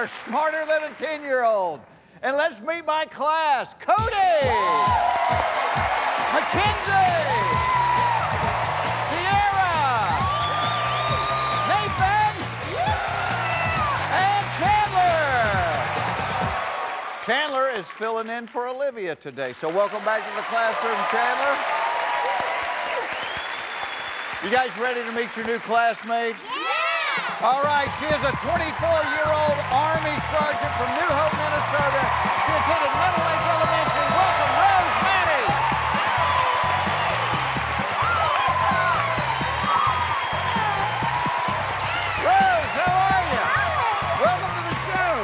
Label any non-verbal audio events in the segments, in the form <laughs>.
are smarter than a 10 year old. And let's meet my class Cody, Mackenzie, Sierra, Nathan, and Chandler. Chandler is filling in for Olivia today. So, welcome back to the classroom, Chandler. You guys ready to meet your new classmate? All right, she is a 24-year-old Army sergeant from New Hope, Minnesota. She attended Meadow Lake Elementary. Welcome, Rose Mattie. Rose, how are you? Welcome to the show.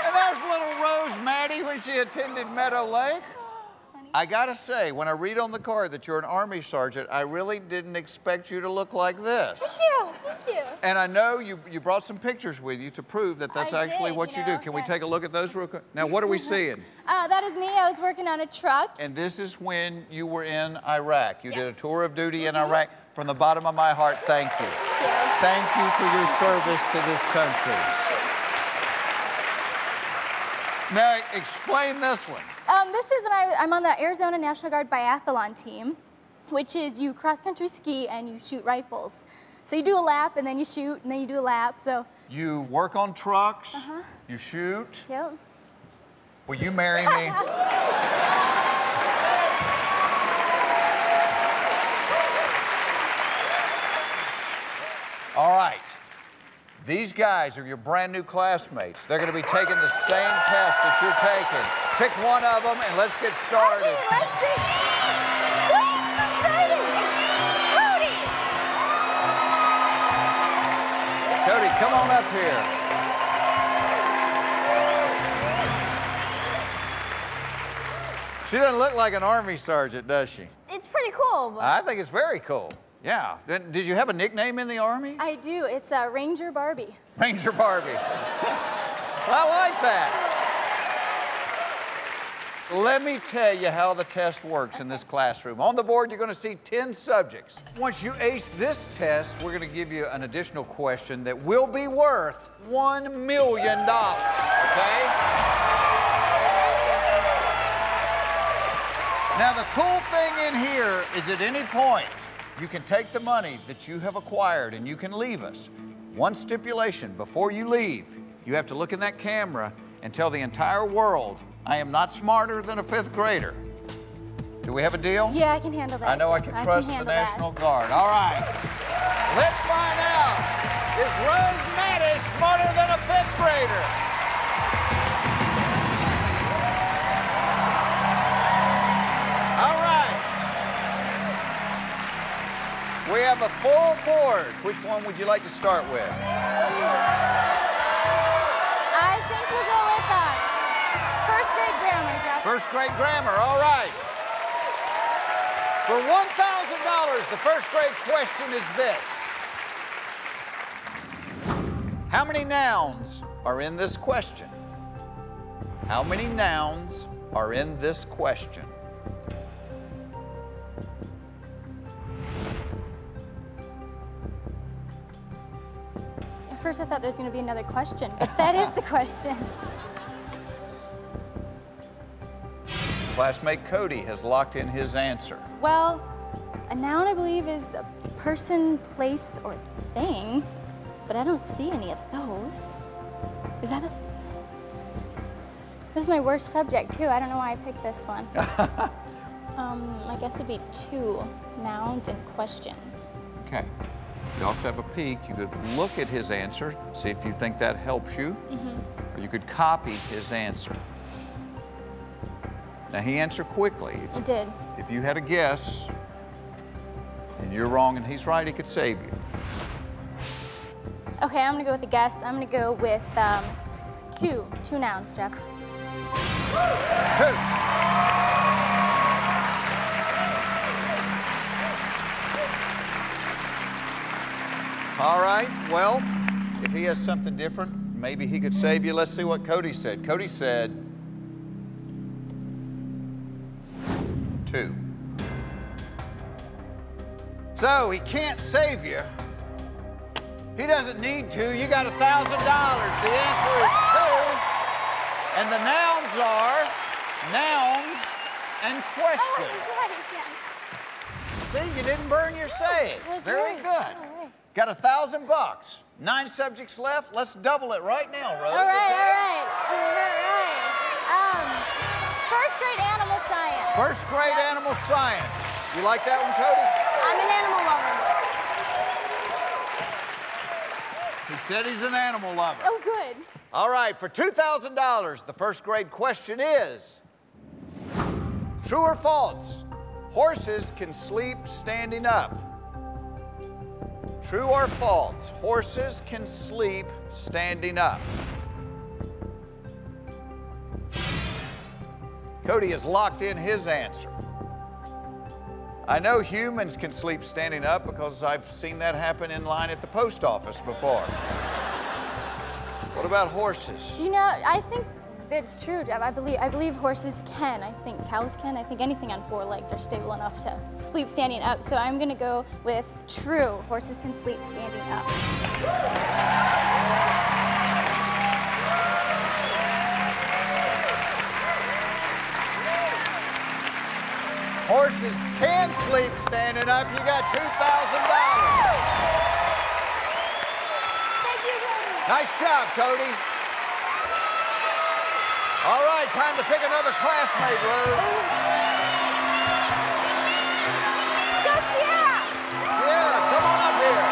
And there's little Rose Mattie when she attended Meadow Lake. I gotta say, when I read on the card that you're an Army sergeant, I really didn't expect you to look like this. Thank you, thank you. And I know you, you brought some pictures with you to prove that that's I actually did, what you you, do. know, Can we take a look at those real quick? Now, what are we <laughs> seeing? Uh, that is me. I was working on a truck. And this is when you were in Iraq. You did a Mm-hmm. tour of duty in Iraq. From the bottom of my heart, thank you. Thank you. Thank you for your service to this country. Now, explain this one. Um, this is when I, I'm on the Arizona National Guard biathlon team, which is you cross country ski and you shoot rifles. So you do a lap and then you shoot and then you do a lap. So, You work on trucks, Uh-huh. you shoot. yep. Will you marry me? <laughs> All right. These guys are your brand new classmates. They're going to be taking the same test that you're taking. Pick one of them and let's get started. Okay, let's see. Woo, I'm excited. Cody. Cody, come on up here. She doesn't look like an army sergeant, does she? It's pretty cool. but I think it's very cool. Yeah. Did did you have a nickname in the Army? I do. It's uh, Ranger Barbie. Ranger Barbie. <laughs> I like that. Let me tell you how the test works in this classroom. On the board, you're going to see 10 subjects. Once you ace this test, we're going to give you an additional question that will be worth $1 million. Okay? Now, the cool thing in here is at any point, you can take the money that you have acquired and you can leave us. One stipulation before you leave, you have to look in that camera and tell the entire world, I am not smarter than a fifth grader. Do we have a deal? Yeah, I can handle that. I know I can trust the handle that. National Guard. All right. Let's find out. Is Rose Mattis smarter than a fifth grader? All right. We have a full board. Which one would you like to start with? I think we'll go First grade grammar, all right. For $1,000, the first grade question is this How many nouns are in this question? How many nouns are in this question? At first, I thought there was going to be another question, but that is the question. <laughs> Classmate Cody has locked in his answer. Well, a noun, I believe, is a person, place, or thing, but I don't see any of those. Is that a. This is my worst subject, too. I don't know why I picked this one. <laughs> um, I guess it'd be two nouns and questions. Okay. You also have a peek. You could look at his answer, see if you think that helps you, or you could copy his answer. Now, he answered quickly. I did. If you had a guess and you're wrong and he's right, he could save you. Okay, I'm gonna go with a guess. I'm gonna go with um, two, two nouns, Jeff. Two. All right, well, if he has something different, maybe he could save you. Let's see what Cody said. Cody said two. So he can't save you. He doesn't need to. You got a $1,000. The answer is two. And the nouns are nouns and Oh, question. that's right, yes. See, you didn't burn your save. <laughs> Very right. good. Right. Got a thousand bucks. Nine subjects left. Let's double it right now, Rose. All right, okay? all right, all right. First grade Yep. animal science. You like that one, Cody? I'm an animal lover. He said he's an animal lover. Oh, good. All right, for $2,000, the first grade question is True or false? Horses can sleep standing up. True or false? Horses can sleep standing up. Cody has locked in his answer. I know humans can sleep standing up because I've seen that happen in line at the post office before. What about horses? You know, I think it's true, Jeff. I believe I believe horses can. I think cows can. I think anything on four legs are stable enough to sleep standing up. So I'm gonna go with true. Horses can sleep standing up. Horses can sleep standing up. You got $2,000. Thank you, Jody. Nice job, Cody. All right, time to pick another classmate, Rose. Go Sierra! Sierra, come on up here.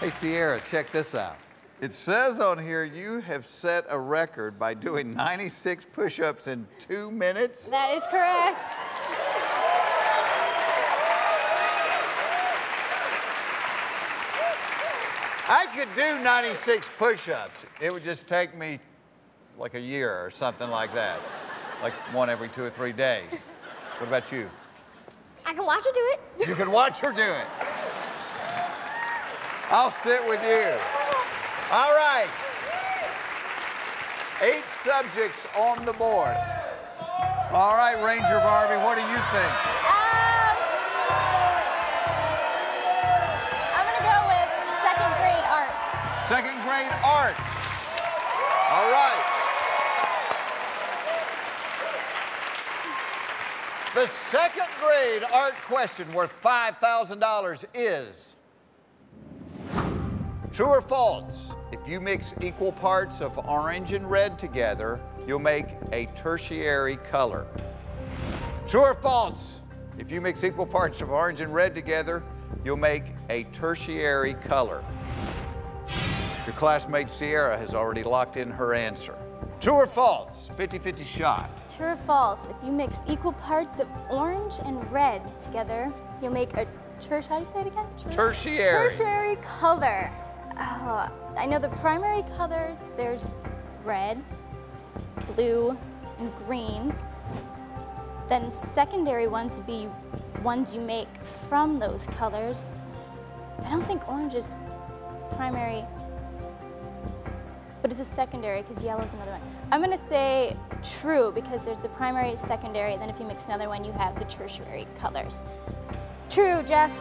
Hey, Sierra, check this out. It says on here you have set a record by doing 96 push ups in two minutes. That is correct. I could do 96 push ups. It would just take me like a year or something like that, like one every two or three days. What about you? I can watch you do it. You can watch her do it. I'll sit with you. All right. Eight subjects on the board. All right, Ranger Barbie, what do you think? Um, I'm gonna go with second grade art. Second grade art. All right. The second grade art question worth $5,000 is True or false? If you mix equal parts of orange and red together, you'll make a tertiary color. True or false? If you mix equal parts of orange and red together, you'll make a tertiary color. Your classmate Sierra has already locked in her answer. True or false? 50 50 shot. True or false? If you mix equal parts of orange and red together, you'll make a. How do you say it again? Tertiary. Tertiary color. Oh, I know the primary colors. There's red, blue, and green. Then secondary ones would be ones you make from those colors. I don't think orange is primary, but it's a secondary because yellow is another one. I'm gonna say true because there's the primary, secondary, and then if you mix another one, you have the tertiary colors. True, Jeff.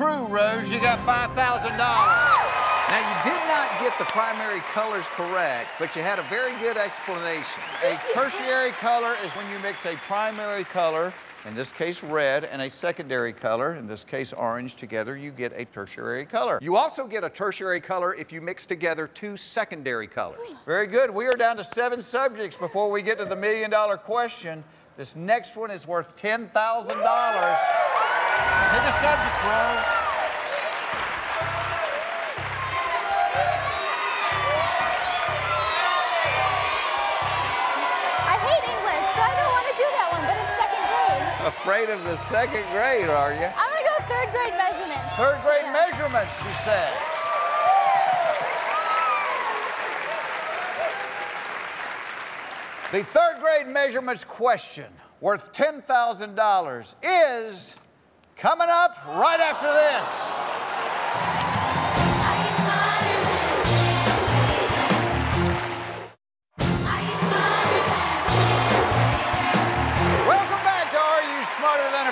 True, Rose, you got $5,000. Now, you did not get the primary colors correct, but you had a very good explanation. A tertiary color is when you mix a primary color, in this case red, and a secondary color, in this case orange, together, you get a tertiary color. You also get a tertiary color if you mix together two secondary colors. <gasps> Very good. We are down to seven subjects before we get to the million dollar question. This next one is worth $10,000. Pick a subject, Rose. I hate English, so I don't want to do that one, but it's second grade. Afraid of the second grade, are you? I'm gonna go third grade measurements. Third grade Yeah. measurements, she said. The third grade measurements question, worth $10,000, is coming up right after this.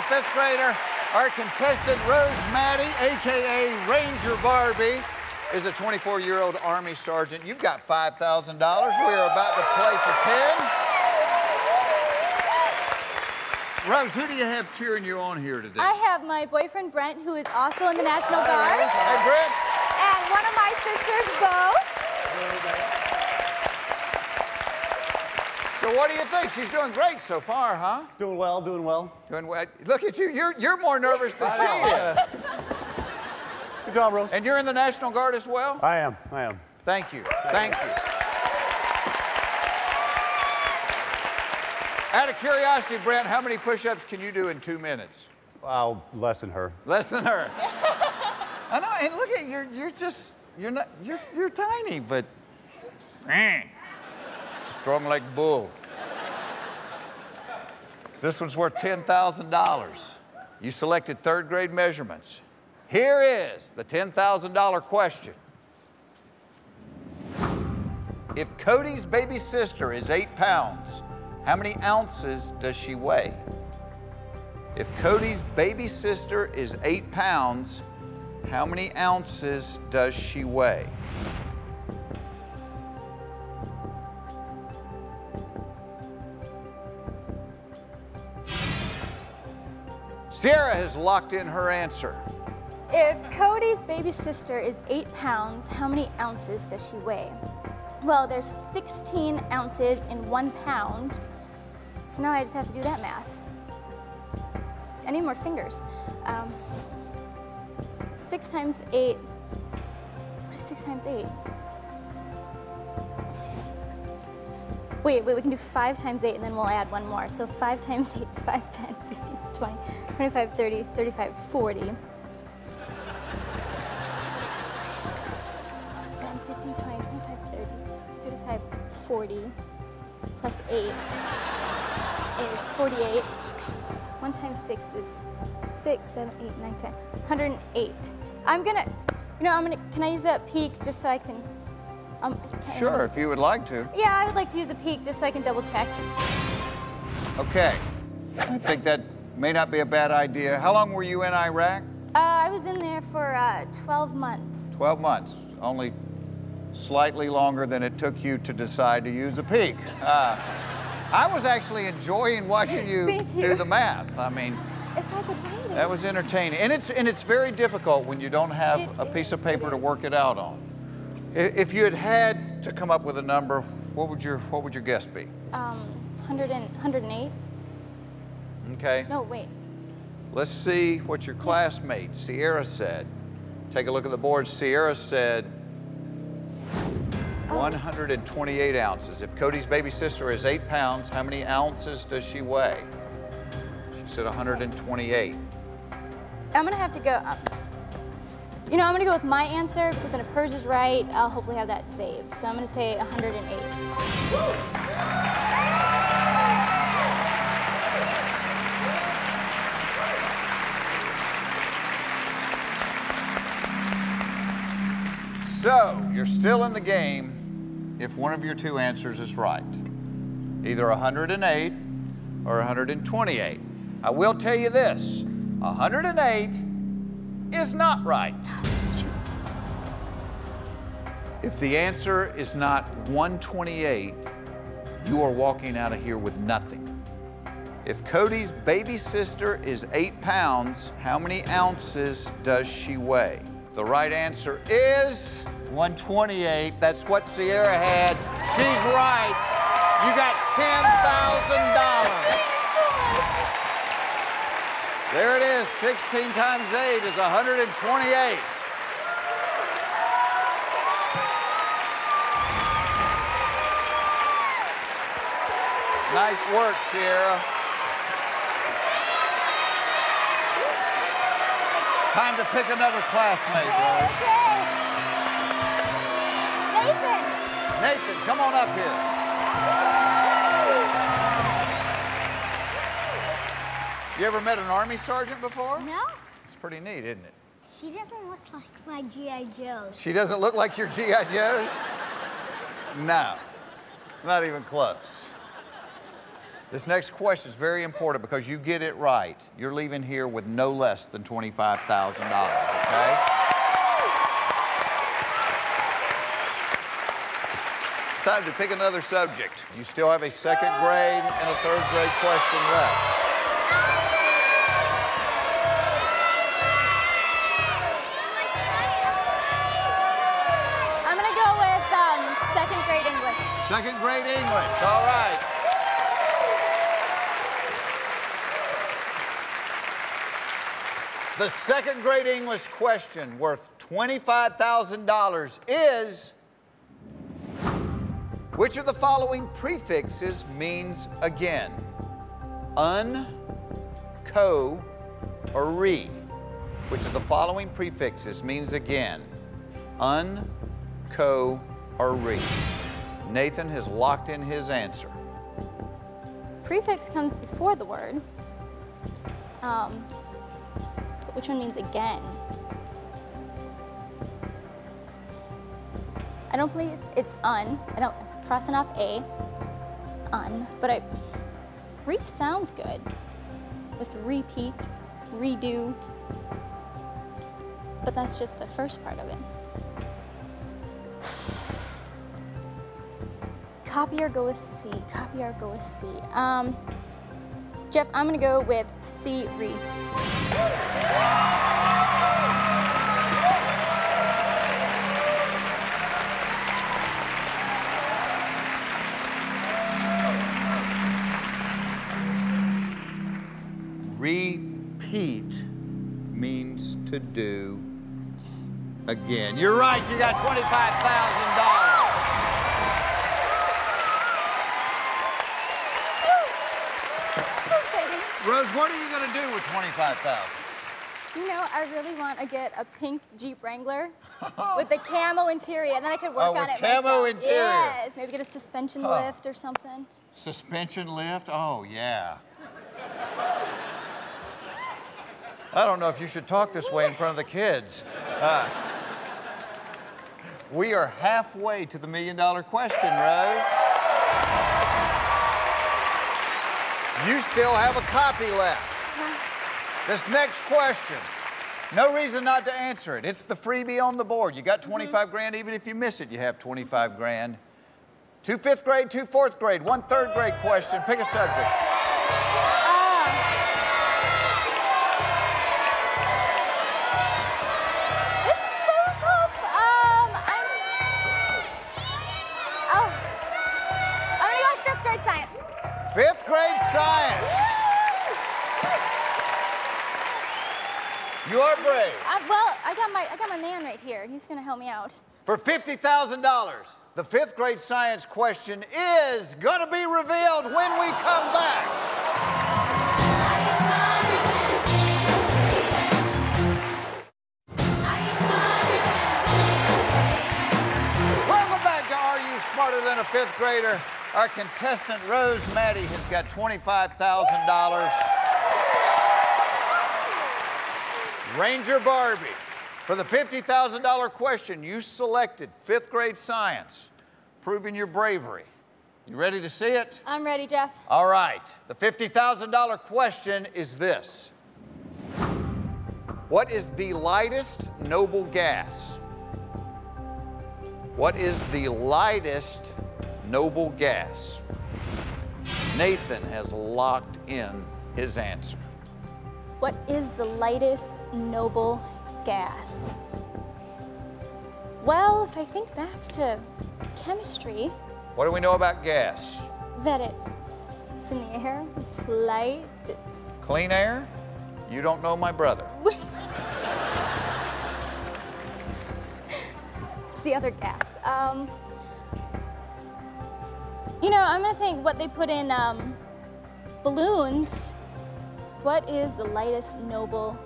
fifth grader. Our contestant, Rose Mattie, a.k.a. Ranger Barbie, is a 24-year-old Army sergeant. You've got $5,000. We are about to play for 10. Rose, who do you have cheering you on here today? I have my boyfriend Brent, who is also in the National Guard, Hey, Brent. and one of my sisters, Bo. So what do you think? She's doing great so far, huh? Doing well, doing well. Doing well. Look at you. You're, you're more nervous than she is. Good job, Rose. And you're in the National Guard as well? I am, I am. Thank you. Thank you. Out of curiosity, Brent, how many push-ups can you do in two minutes? I'll lessen her. Less than her. <laughs> I know, and look at you're you're just you're not you're you're tiny, but <laughs> strong like bull. This one's worth ten thousand dollars. You selected third grade measurements. Here is the ten thousand dollar question. If Cody's baby sister is eight pounds, how many ounces does she weigh? If Cody's baby sister is eight pounds, how many ounces does she weigh? Sierra has locked in her answer. If Cody's baby sister is eight pounds, how many ounces does she weigh? Well, there's 16 ounces in one pound. So now I just have to do that math. I need more fingers. Um, six times eight. What is six times eight? Wait, wait, we can do five times eight and then we'll add one more. So five times eight is 5, 10, 15, 20, 25, 30, 35, 40. 10, 15, 20, 25, 30, 35, 40, plus 8 is 48. 1 times 6 is 6, 7, 8, 9, 10, 108. I'm gonna, you know, I'm gonna, can I use a peak just so I can, um, can't Sure, remember. if you would like to. Yeah, I would like to use a peak just so I can double check. Okay. I think that may not be a bad idea. How long were you in Iraq? Uh, I was in there for uh, 12 months. 12 months, only slightly longer than it took you to decide to use a peak. Uh, I was actually enjoying watching you, <laughs> you. do the math. I mean, If I could write it. that was entertaining. And it's, and it's very difficult when you don't have It a piece of paper to work it out on. If you had had to come up with a number, what would your, what would your guess be? Um, 100 and, 108? Okay? No, wait. Let's see what your classmate Sierra said. Take a look at the board. Sierra said 128 ounces. If Cody's baby sister is eight pounds, how many ounces does she weigh? She said 128. I'm gonna have to go. Uh, you know, I'm gonna go with my answer because then if hers is right, I'll hopefully have that saved. So I'm gonna say 108. So you're still in the game if one of your two answers is right. Either 108 or 128. I will tell you this 108 is not right. If the answer is not 128, you are walking out of here with nothing. If Cody's baby sister is eight pounds, how many ounces does she weigh? The right answer is 128. That's what Sierra had. She's right. You got $10,000. There it is. 16 times 8 is 128. Nice work, Sierra. Time to pick another classmate, Rose. Nathan. Nathan, come on up here. You ever met an Army sergeant before? No, It's pretty neat, isn't it? she doesn't look like my G.I. Joes. She doesn't look like your G.I. Joes? No, not even close. This next question is very important because you get it right. You're leaving here with no less than $25,000, okay? Time to pick another subject. You still have a second grade and a third grade question left. I'm gonna go with um, second grade English. Second grade English, all right. The second grade English question worth $25,000 is Which of the following prefixes means again? Un, co, or re? Which of the following prefixes means again? Un, co, or re? Nathan has locked in his answer. Prefix comes before the word. Um, but which one means again? I don't believe it's un. I don't crossing off a. Un, but I. Re sounds good with repeat, redo. But that's just the first part of it. <sighs> Copy or go with C. Copy or go with C. Um, Jeff, I'm gonna go with C. Re. Repeat means to do again. You're right, you got $25,000. Rose, what are you going to do with 25000 You know, I really want to get a pink Jeep Wrangler <laughs> with the camo interior, and then I could work Oh, on with it camo myself. interior. Yes, maybe get a suspension Huh. lift or something. Suspension lift? Oh, yeah. I don't know if you should talk this way in front of the kids. Uh, we are halfway to the million dollar question, Rose. You still have a copy left. This next question, no reason not to answer it. It's the freebie on the board. You got 25 grand, even if you miss it, you have 25 grand. Two fifth grade, two fourth grade, one third grade question. Pick a subject. Science. You are brave. Uh, well, I got my I got my man right here. He's gonna help me out. For $50,000, the fifth grade science question is going to be revealed when we come back. Welcome back to Are You Smarter Than a Fifth Grader? Our contestant, Rose Mattie, has got $25,000. Ranger Barbie, for the $50,000 question, you selected fifth grade science, proving your bravery. You ready to see it? I'm ready, Jeff. All right. The $50,000 question is this What is the lightest noble gas? What is the lightest noble gas? Nathan has locked in his answer. What is the lightest noble gas? Well, if I think back to chemistry, What do we know about gas? that it it's in the air, it's light, it's Clean air? You don't know my brother. <laughs> it's the other gas. Um, you know, I'm gonna think what they put in um, balloons. What is the lightest noble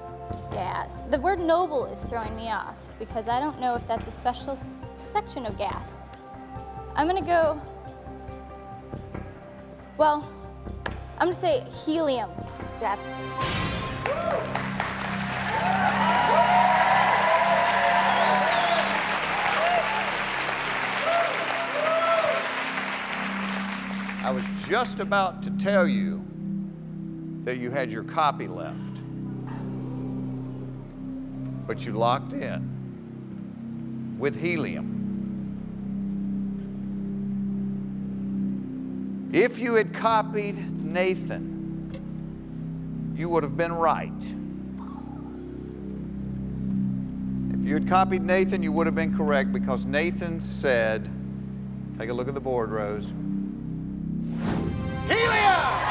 gas? The word noble is throwing me off because I don't know if that's a special section of gas. I'm gonna go. Well, I'm gonna say helium, Jeff. I just about to tell you that you had your copy left, but you locked in with helium. If you had copied Nathan, you would have been right. If you had copied Nathan, you would have been correct because Nathan said, take a look at the board, Rose. Helium!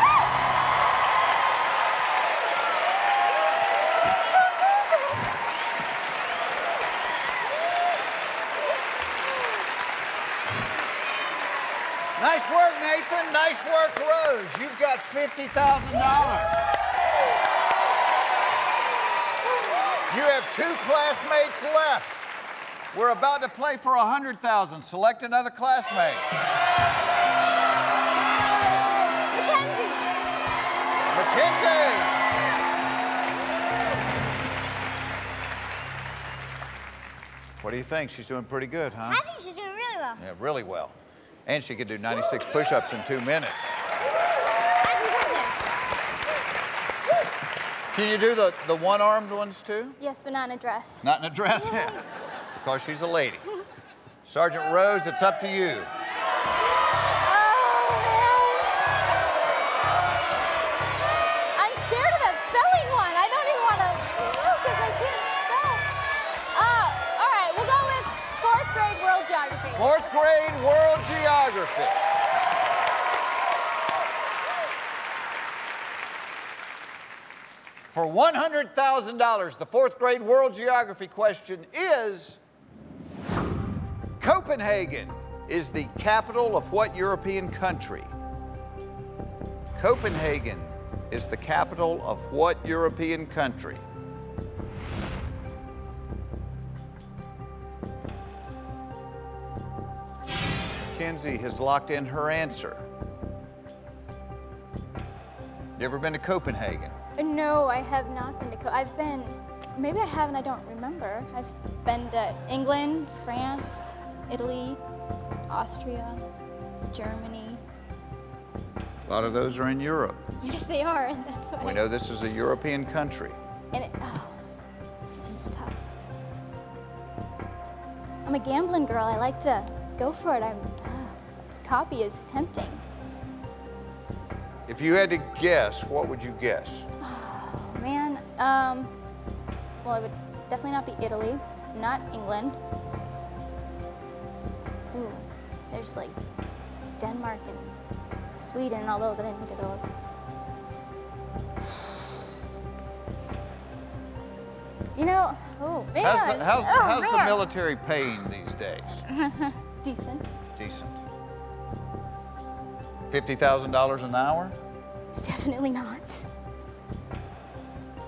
Nice work, Nathan. Nice work, Rose. You've got $50,000. You have two classmates left. We're about to play for 100,000. Select another classmate. What do you think? She's doing pretty good, huh? I think she's doing really well. Yeah, really well. And she could do 96 push-ups in two minutes. Can you do the, the one-armed ones too? Yes, but not in a dress. Not in a dress? <laughs> Yeah. Because she's a lady. Sergeant Rose, it's up to you. Fourth grade world geography. For $100,000, the fourth grade world geography question is Copenhagen is the capital of what European country? Copenhagen is the capital of what European country? Kenzie has locked in her answer. You ever been to Copenhagen? Uh, No, I have not been to. Co- I've been. Maybe I have and I don't remember. I've been to England, France, Italy, Austria, Germany. A lot of those are in Europe. Yes, they are, and that's why. We know this is a European country. And it, oh, this is tough. I'm a gambling girl. I like to go for it. I'm. Copy is tempting. If you had to guess, what would you guess? Oh <sighs> man. Um. Well, it would definitely not be Italy, not England. Ooh, there's like Denmark and Sweden and all those. I didn't think of those. You know, oh man. How's the, how's, oh, how's the military paying these days? <laughs> Decent. Decent. $50,000 an hour? Definitely not.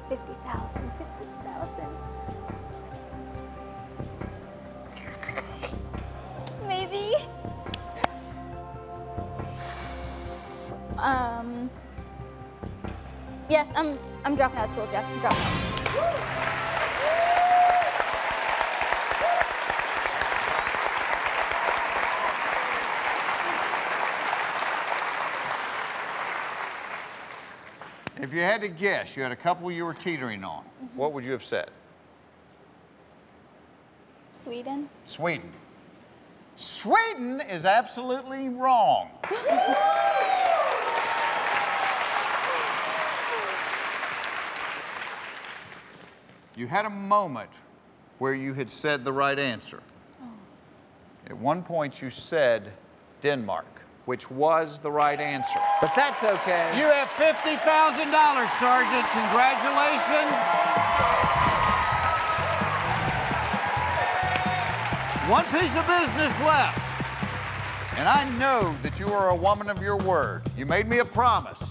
50,000, 50,000. Maybe. Um. Yes, I'm. I'm dropping out of school, Jeff. I'm dropping. out. If you had to guess, you had a couple you were teetering on. Mm-hmm. What would you have said? Sweden. Sweden. Sweden is absolutely wrong. <laughs> you had a moment where you had said the right answer. At one point, you said Denmark, which was the right answer. But that's okay. You have $50,000, Sergeant. Congratulations. One piece of business left. And I know that you are a woman of your word. You made me a promise.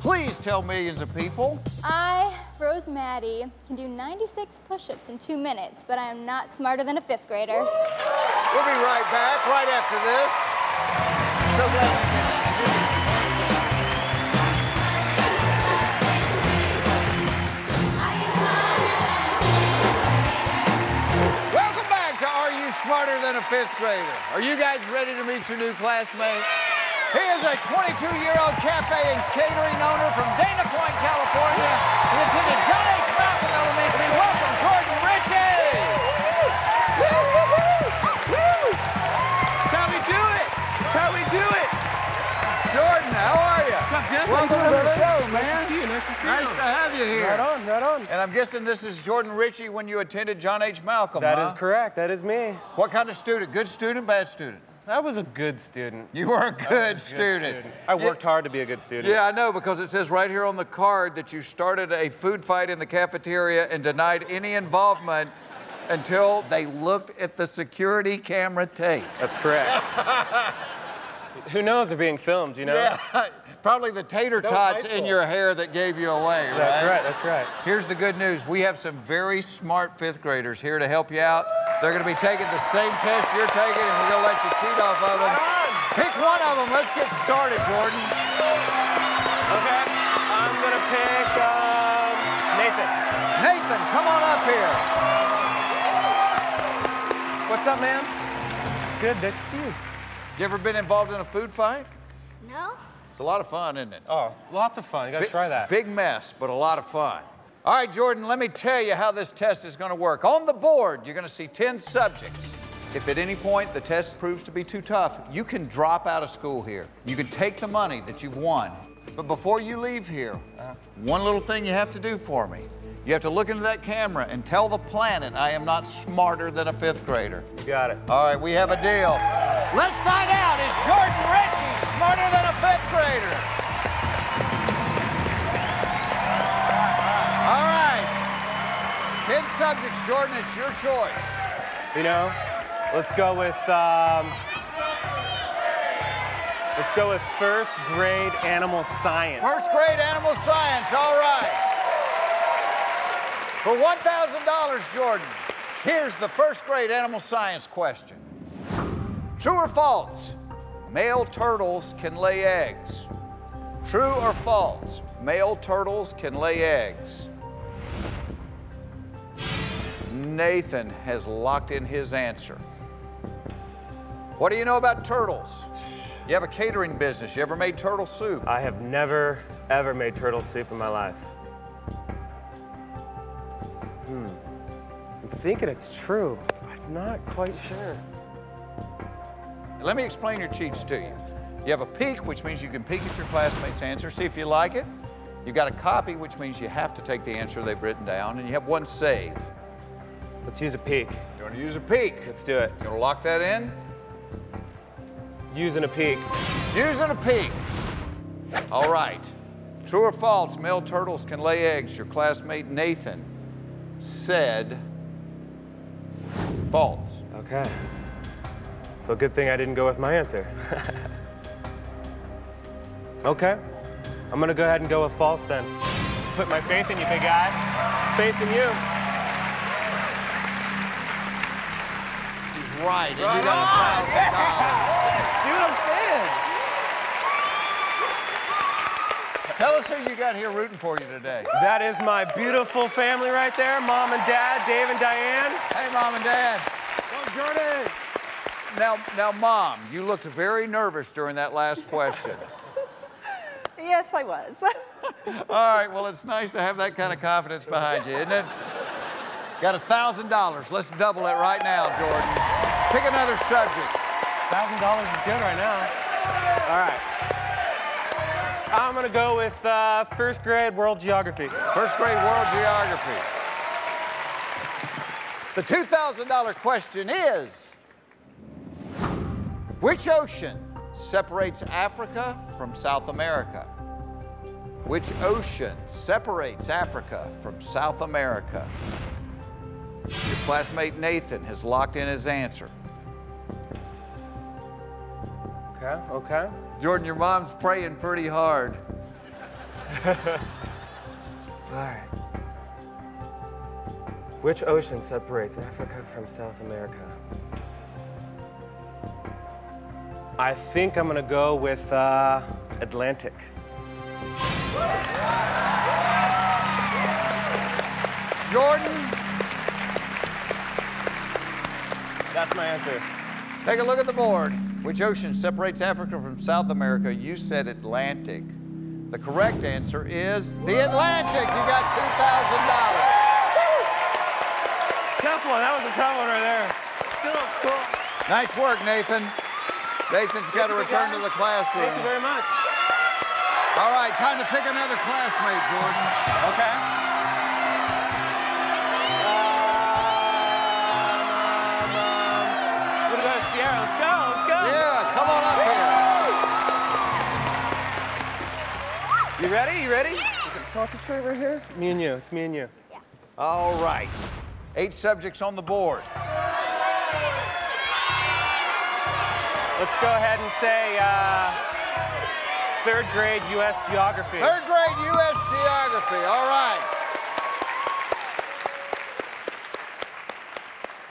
Please tell millions of people. I, Rose Mattie, can do 96 push-ups in two minutes, but I am not smarter than a fifth grader. We'll be right back right after this. Welcome back to Are You Smarter Than a Fifth Grader? Are you guys ready to meet your new classmate? He is a 22-year-old cafe and catering owner from Dana Point, California. He attended John Jeff? Welcome to the show, Nice man. to see you. Nice to see Nice you. to have you here. Right on, right on. And I'm guessing this is Jordan Richey when you attended John H. Malcolm, That huh? is correct. That is me. What kind of student? Good student, bad student? I was a good student. You were a I was good, a student. I Yeah. worked hard to be a good student. Yeah, I know because it says right here on the card that you started a food fight in the cafeteria and denied any involvement until they looked at the security camera tape. That's correct. <laughs> Who knows they're being filmed, you know? Yeah, <laughs> probably the tater That was high tots in your hair that gave you away, right? That's right, that's right. Here's the good news. We have some very smart fifth graders here to help you out. They're going to be taking the same test you're taking, and we're going to let you cheat off of them. Pick one of them. Let's get started, Jordan. Okay, I'm gonna pick um, Nathan. Nathan, come on up here. What's up, man? Good, to see you. You ever been involved in a food fight? No? It's a lot of fun, isn't it? Oh, lots of fun. You gotta Bi- try that. Big mess, but a lot of fun. All right, Jordan, let me tell you how this test is going to work. On the board, you're going to see 10 subjects. If at any point the test proves to be too tough, you can drop out of school here. You can take the money that you've won. But before you leave here, uh-huh. one little thing you have to do for me. You have to look into that camera and tell the planet I am not smarter than a fifth grader. You got it. All right, we have a deal. Let's find out. Is Jordan Richey smarter than a fifth grader? All right. Ten subjects, Jordan. It's your choice. You know, let's go with um, let's go with first grade animal science. First grade animal science. All right. For $1,000, Jordan, here's the first grade animal science question. True or false? Male turtles can lay eggs. True or false? Male turtles can lay eggs. Nathan has locked in his answer. What do you know about turtles? You have a catering business. You ever made turtle soup? I have never ever made turtle soup in my life. Thinking it's true. I'm not quite sure. Let me explain your cheats to you. You have a peek, which means you can peek at your classmates' answer, see if you like it. You've got a copy, which means you have to take the answer they've written down, and you have one save. Let's use a peek. You want to use a peek. Let's do it. You want to lock that in. Using a peek. Using a peek. All right. True or false, male turtles can lay eggs. Your classmate Nathan said false. Okay. So good thing I didn't go with my answer. <laughs> okay. I'm gonna go ahead and go with false then. Put my faith in you, big guy. Faith in you. He's right. And you got a thousand dollars. See what I'm saying? Tell us who you got here rooting for you today. That is my beautiful family right there, mom and dad, Dave and Diane. Hey, mom and dad. Go Jordan! Now, now, mom, you looked very nervous during that last question. <laughs> Yes, I was. <laughs> All right, well, it's nice to have that kind of confidence behind you, isn't it? Got a thousand dollars. Let's double it right now, Jordan. Pick another subject. Thousand dollars is good right now. All right. I'm gonna go with uh, first grade world geography. First grade world geography. The $2,000 question is Which ocean separates Africa from South America? Which ocean separates Africa from South America? Your classmate Nathan has locked in his answer. Okay, okay. Jordan, your mom's praying pretty hard. <laughs> All right. Which ocean separates Africa from South America? I think I'm gonna go with uh, Atlantic. Jordan, That's my answer. take a look at the board. Which ocean separates Africa from South America? You said Atlantic. The correct answer is the Atlantic. You got $2,000. Tough one. That was a tough one right there. Still, it's cool. Nice work, Nathan. Nathan's got to return to the classroom. Thank you very much. All right, time to pick another classmate, Jordan. Okay. Um, um, What about Sierra? Let's go. On up here. You ready? You ready? Concentrate right here. Me and you. It's me and you. All right. Eight subjects on the board. Let's go ahead and say uh, third grade U.S. geography. Third grade U.S. geography. All right.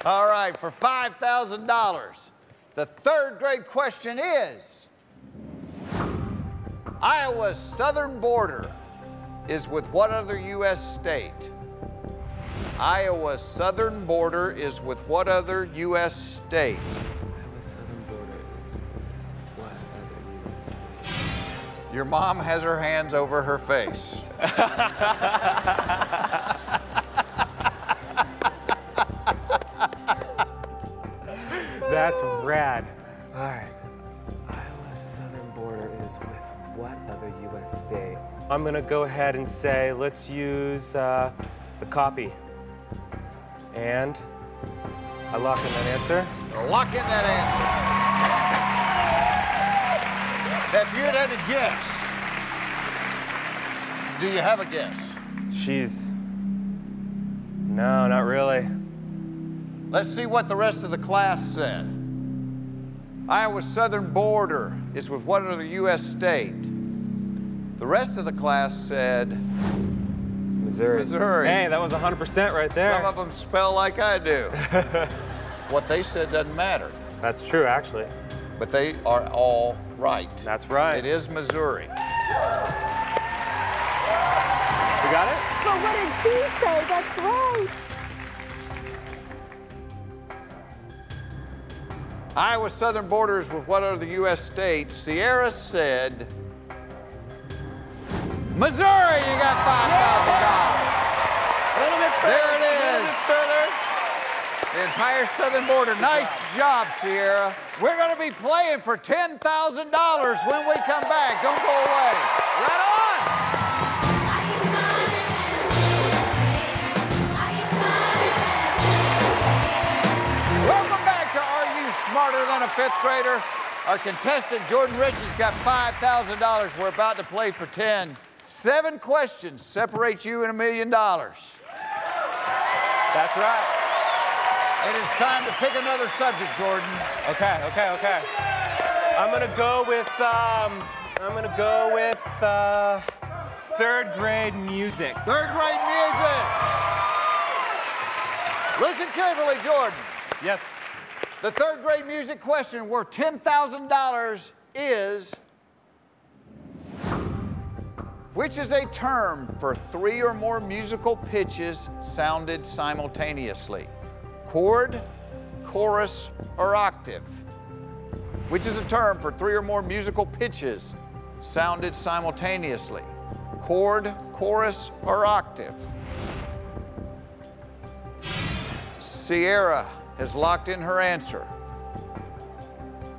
All right, for $5,000. The third grade question is Iowa's southern border is with what other U.S. state? Iowa's southern border is with what other U.S. state? Iowa's southern border is with what other U.S. state? Your mom has her hands over her face. <laughs> That's rad. All right. Iowa's southern border is with what other U.S. state? I'm gonna go ahead and say let's use uh, the copy. And I lock in that answer. Lock in that answer. If you had had to guess, do you have a guess? She's. No, not really. Let's see what the rest of the class said. Iowa's southern border is with what other U.S. state? The rest of the class said Missouri. Missouri. Hey, that was 100% right there. some of them spell like I do. <laughs> what they said doesn't matter, That's true, actually. but they are all right. That's right. It is Missouri. You got it? But what did she say? That's right. Iowa's southern borders with what are the U.S. states? Sierra said Missouri. You got five thousand dollars. A little bit further. There it bit further. The entire southern border. Nice job, Sierra. We're going to be playing for ten thousand dollars when we come back. Don't go away. Right on. Fifth Grader? Our contestant, Jordan Richey's got $5,000. We're about to play for 10. Seven questions separate you and a million dollars. That's right. It is time to pick another subject, Jordan. Okay, okay, okay. I'm gonna go with um, I'm gonna go with uh, third grade music. Third grade music. Listen carefully, Jordan. Yes. The third grade music question worth $10,000 is which is a term for three or more musical pitches sounded simultaneously? Chord, chorus, or octave? Which is a term for three or more musical pitches sounded simultaneously? Chord, chorus, or octave? Sierra has locked in her answer.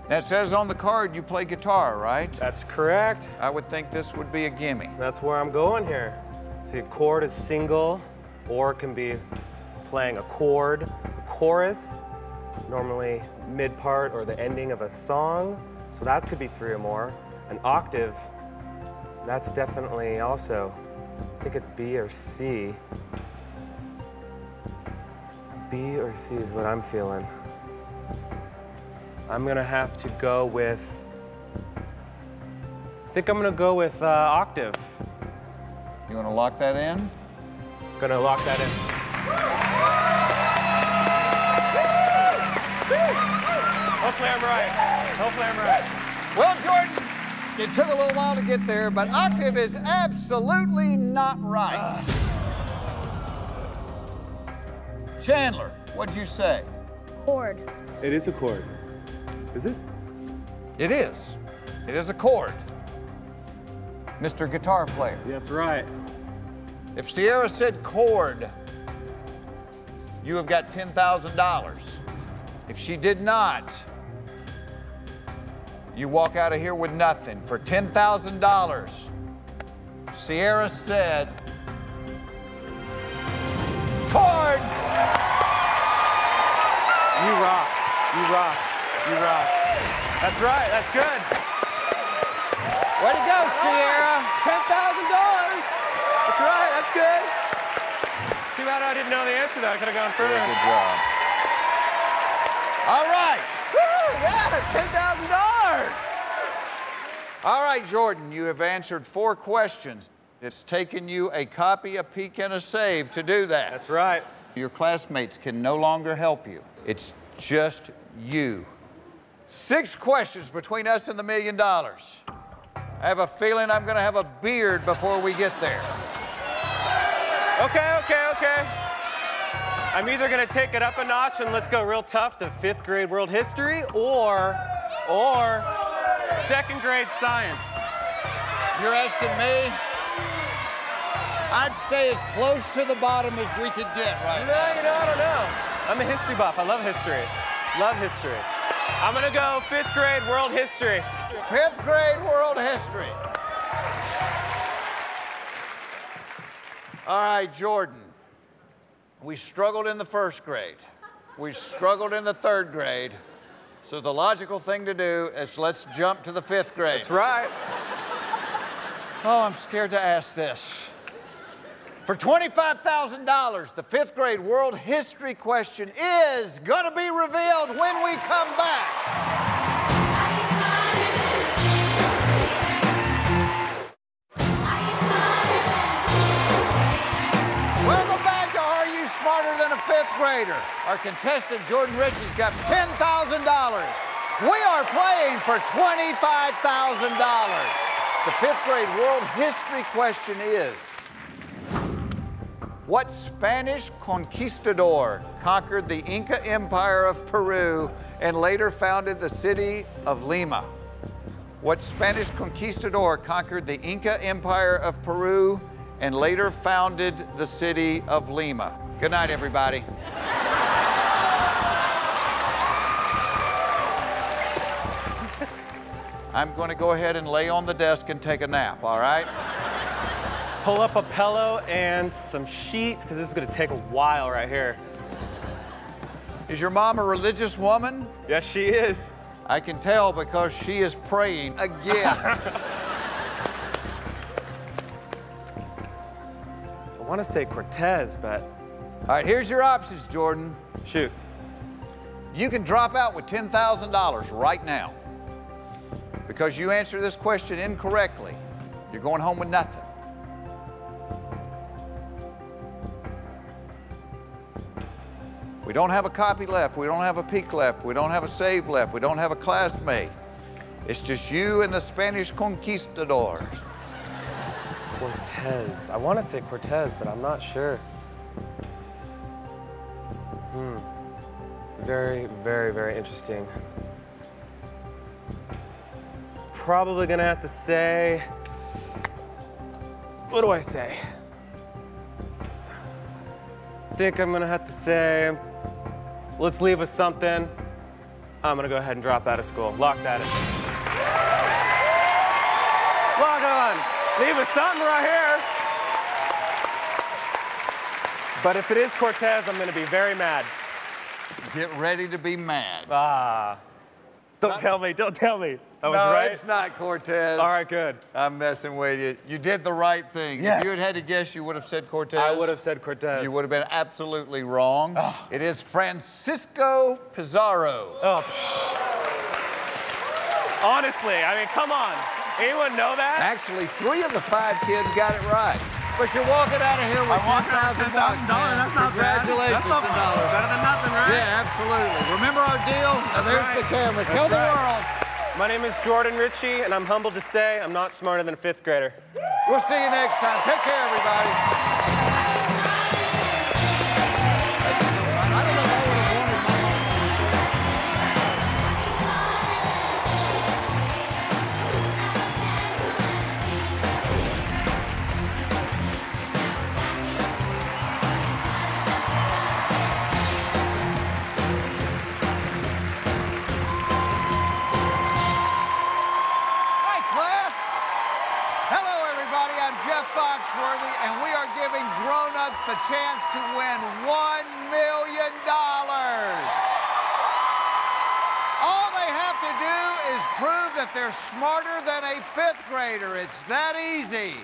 That says on the card you play guitar, right? That's correct. I would think this would be a gimme. That's where I'm going here. See, a chord is single, or it can be playing a chord, a chorus, normally mid part or the ending of a song. So that could be three or more. An octave, that's definitely also, I think it's B or C. B or C is what I'm feeling. I'm gonna have to go with, I think I'm gonna go with uh, octave. You want to lock that in? Gonna lock that in. Hopefully I'm right. Hopefully I'm right. Well, Jordan, it took a little while to get there, but octave is absolutely not right. Chandler, what'd you say? Chord. It is a chord. Is it? It is. It is a chord. Mr. Guitar Player. That's right. If Sierra said chord, you have got $10,000. If she did not, you walk out of here with nothing. For $10,000, Sierra said, chord! You rock. You rock. You rock. That's right. That's good. Way to go, Sierra! Ten thousand dollars. That's right. That's good. Too bad I didn't know the answer. to That I could have gone further. Good job. All right. Woo, yeah, ten thousand dollars. All right, Jordan, you have answered four questions. It's taken you a copy, a peek, and a save to do that. That's right. Your classmates can no longer help you. It's just you. Six questions between us and the million dollars. I have a feeling I'm going to have a beard before we get there. Okay, okay, okay. I'm either gonna take it up a notch and let's go real tough to fifth grade world history, or, or second grade science. You're asking me? I'd stay as close to the bottom as we could get right No, you know, I don't know. I'm a history buff. I love history. Love history. I'm gonna go fifth grade world history. Fifth grade world history. All right, Jordan. We struggled in the first grade. We struggled in the third grade. So the logical thing to do is let's jump to the fifth grade. That's right. Oh, I'm scared to ask this. For $25,000, the fifth grade world history question is going to be revealed when we come back. Welcome back to Are You Smarter Than a Fifth Grader? Our contestant, Jordan Rich, has got $10,000. We are playing for $25,000. The fifth grade world history question is What Spanish conquistador conquered the Inca Empire of Peru and later founded the city of Lima? What Spanish conquistador conquered the Inca Empire of Peru and later founded the city of Lima? Good night, everybody. I'm going to go ahead and lay on the desk and take a nap, all right? Pull up a pillow and some sheets, because this is gonna take a while right here. Is your mom a religious woman? Yes, she is. I can tell because she is praying again. <laughs> I wanna say Cortez, but all right, here's your options, Jordan. shoot. You can drop out with $10,000 right now. Because you answer this question incorrectly, you're going home with nothing. We don't have a copy left. We don't have a peek left. We don't have a save left. We don't have a classmate. It's just you and the Spanish conquistadors. Cortez. I wanna say Cortez, but I'm not sure. Hmm. Very, very, very interesting. Probably gonna have to say. What do I say? think I'm gonna have to say, let's leave with something. I'm gonna go ahead and drop out of school. Lock that in. Lock on. Leave with something right here. But if it is Cortez, I'm gonna be very mad. Get ready to be mad. Ah. Don't tell me, don't tell me. That was no, right? it's not Cortez. All right, good. I'm messing with you. You did the right thing. Yes. If you had had to guess, you would have said Cortez. I would have said Cortez. You would have been absolutely wrong. Ah. It is Francisco Pizarro. Oh. Honestly, I mean, come on. Anyone know that? Actually, three of the five kids got it right. But you're walking out of here with I'm walking out $10,000 with $10,000. man. That's not bad. Congratulations. That's not bad. Better than nothing, right? Yeah, absolutely. Remember our deal? Now there's right. the camera. Tell the world. My name is Jordan Richey, and I'm humbled to say I'm not smarter than a fifth grader. We'll see you next time. Take care, everybody. Chance to win $1 million. All they have to do is prove that they're smarter than a fifth grader. It's that easy.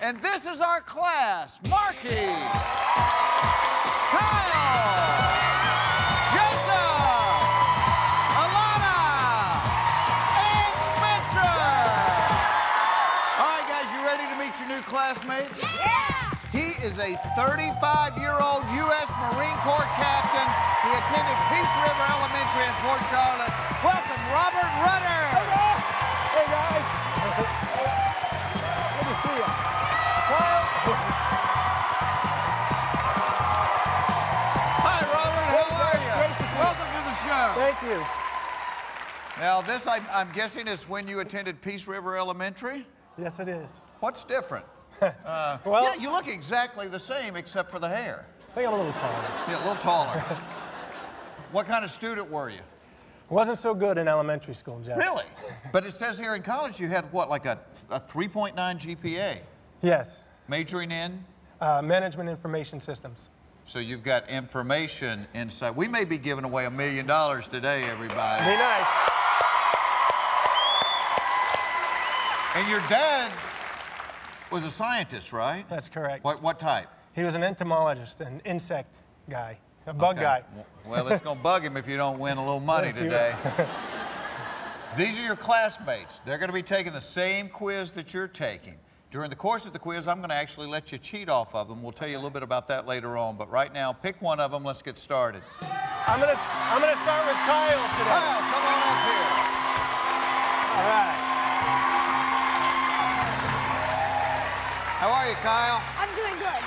And this is our class. Marky, Kyle, Jacob, Alana, and Spencer. All right, guys, you ready to meet your new classmates? Yeah! Is a 35-year-old U.S. Marine Corps captain. He attended Peace River Elementary in Port Charlotte. Welcome, Robert Rutter. Hey guys. Good to see you. Hi, Robert. How are you? Great to see you. Welcome to the show. Thank you. Now, this, I, I'm guessing, is when you attended Peace River Elementary. Yes, it is. What's different? <laughs> Well, yeah, you look exactly the same except for the hair. I think I'm a little taller. Yeah, a little taller. <laughs> what kind of student were you? Wasn't so good in elementary school, Jeff. Really? <laughs> But it says here in college you had what, like a, a 3.9 GPA, Yes. majoring in? Uh, management information systems. So you've got information inside. We may be giving away a million dollars today, Be everybody. nice. And your dad was a scientist, right? That's correct. What, what type? He was an entomologist, an insect guy, a bug Okay. guy. Well, it's going to bug him if you don't win a little <laughs> money Yes, today. <laughs> These are your classmates. They're going to be taking the same quiz that you're taking. During the course of the quiz, I'm going to actually let you cheat off of them. We'll tell you a little bit about that later on. But right now, pick one of them. Let's get started. I'm gonna, I'm gonna start with Kyle today. Kyle, come on up here. All right. Are you, Kyle? I'm doing good.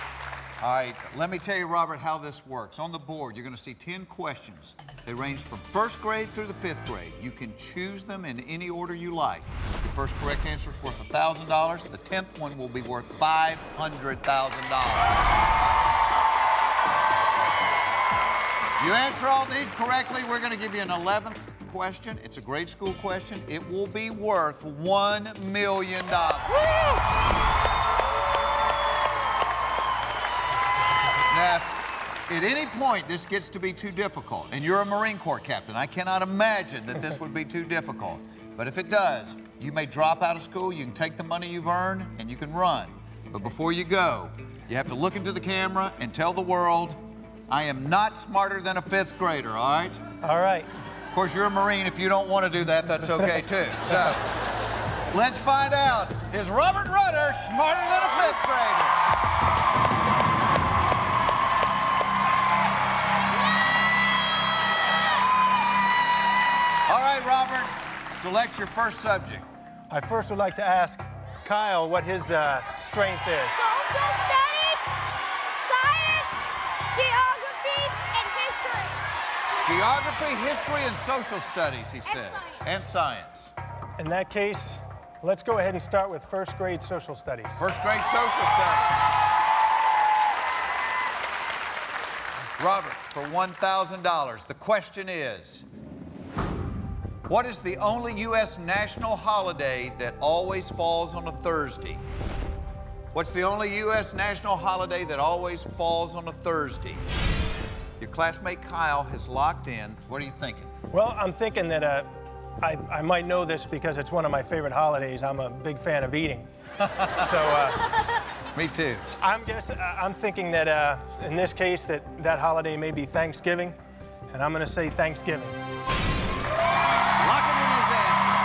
All right, let me tell you, Robert, how this works. On the board, you're going to see 10 questions. They range from first grade through the fifth grade. You can choose them in any order you like. The first correct answer is worth $1,000. The 10th one will be worth $500,000. You answer all these correctly, we're going to give you an 11th question. It's a grade school question. It will be worth $1 million. At any point this gets to be too difficult, and you're a Marine Corps captain, I cannot imagine that this would be too difficult. But if it does, you may drop out of school, you can take the money you've earned, and you can run. But before you go, you have to look into the camera and tell the world, I am not smarter than a fifth grader, all right? All right. Of course, you're a Marine. If you don't want to do that, that's okay too. So, let's find out. Is Robert Rutter smarter than a fifth grader? Robert, select your first subject. I first would like to ask Kyle what his uh, strength is. Social studies, science, geography, and history. Geography, history, and social studies, he said. science. And science. In that case, let's go ahead and start with first grade social studies. First grade social studies. Robert, for $1,000, the question is What is the only U.S. national holiday that always falls on a Thursday? What's the only U.S. national holiday that always falls on a Thursday? Your classmate Kyle has locked in. What are you thinking? Well, I'm thinking that uh, I, I might know this because it's one of my favorite holidays. I'm a big fan of eating. <laughs> so uh, Me too. I'm guess I'm thinking that uh, in this case that that holiday may be Thanksgiving, and I'm going to say Thanksgiving. In his answer.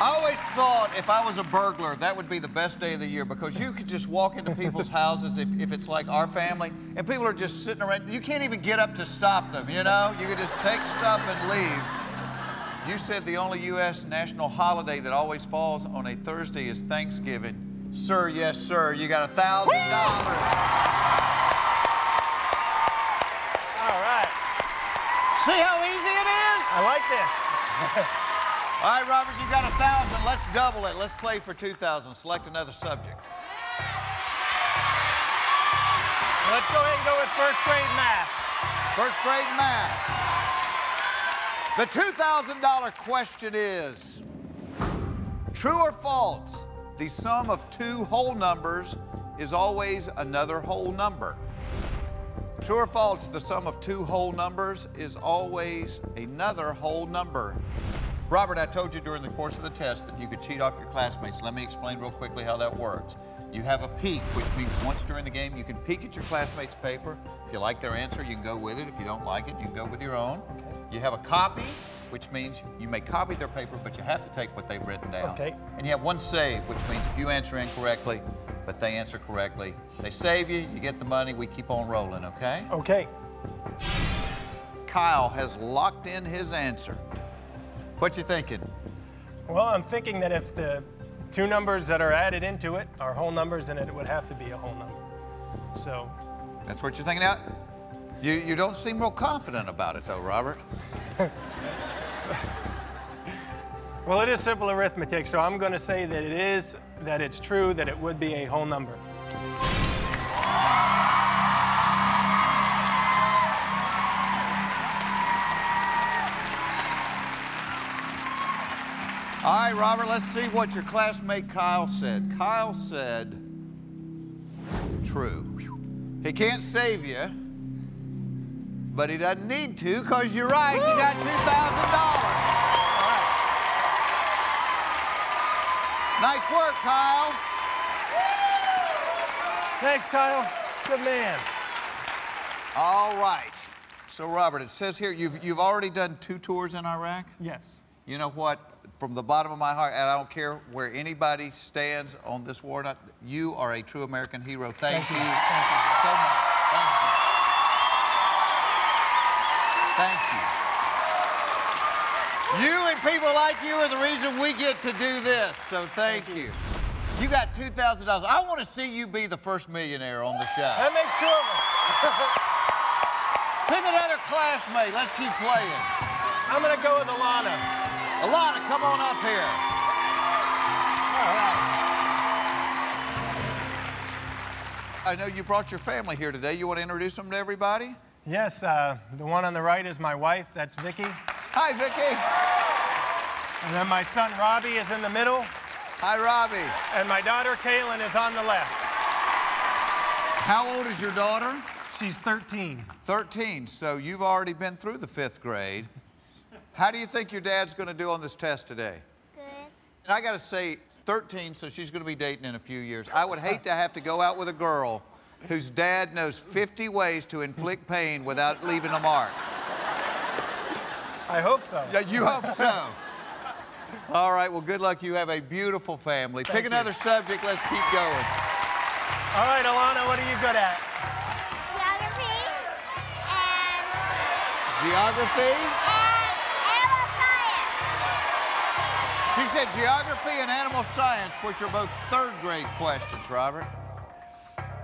I always thought if I was a burglar, that would be the best day of the year because you could just walk into people's <laughs> houses if, if it's like our family and people are just sitting around. You can't even get up to stop them, you know? You could just take stuff and leave. You said the only U.S. national holiday that always falls on a Thursday is Thanksgiving. Sir, yes, sir, you got a $1,000. All right. See how easy it is? I like this. <laughs> All right, Robert, you got a thousand. Let's double it. Let's play for 2,000. Select another subject. Let's go ahead and go with first grade math. First grade math. The $2,000 question is True or false? the sum of two whole numbers is always another whole number. True or false, the sum of two whole numbers is always another whole number. Robert, I told you during the course of the test that you could cheat off your classmates. Let me explain real quickly how that works. You have a peek, which means once during the game you can peek at your classmates' paper. If you like their answer, you can go with it. If you don't like it, you can go with your own. You have a copy, which means you may copy their paper, but you have to take what they've written down. Okay. And you have one save, which means if you answer incorrectly, but they answer correctly, they save you, you get the money, we keep on rolling, okay? Okay. Kyle has locked in his answer. What you thinking? Well, I'm thinking that if the two numbers that are added into it are whole numbers, then it would have to be a whole number. So, That's what you're thinking out? You, you don't seem real confident about it though, Robert. <laughs> well, it is simple arithmetic, so I'm going to say that it is, that it's true that it would be a whole number. All right, Robert, let's see what your classmate Kyle said. Kyle said, true. He can't save you, but he doesn't need to because you're right. You got $2,000. Nice work, Kyle. Thanks, Kyle. Good man. All right. So, Robert, it says here you've, you've already done two tours in Iraq. Yes. You know what? From the bottom of my heart, and I don't care where anybody stands on this war, not, you are a true American hero. Thank, Thank you, you. Thank you. so much. Thank you. You. You and people like you are the reason we get to do this, so thank, you. You got $2,000. I want to see you be the first millionaire on the show. That makes two of us. <laughs> Pick another classmate. Let's keep playing. I'm going to go with Alana. Alana, come on up here. All right. I know you brought your family here today. You want to introduce them to everybody? Yes, uh, the one on the right is my wife. That's Vicky. Hi, Vicky. And then my son Robbie is in the middle. Hi, Robbie. And my daughter Kaylin is on the left. How old is your daughter? She's 13. 13. So you've already been through the fifth grade. How do you think your dad's going to do on this test today? Good. And I got to say, 13, so she's going to be dating in a few years. I would hate to have to go out with a girl whose dad knows 50 ways to inflict pain without leaving a mark. I hope so. Yeah, you hope so. All right, well, good luck. You have a beautiful family. Pick you. another subject. Let's keep going. All right, Alana, what are you good at? Geography and, Geography? and animal science. She said geography and animal science, which are both third grade questions, Robert.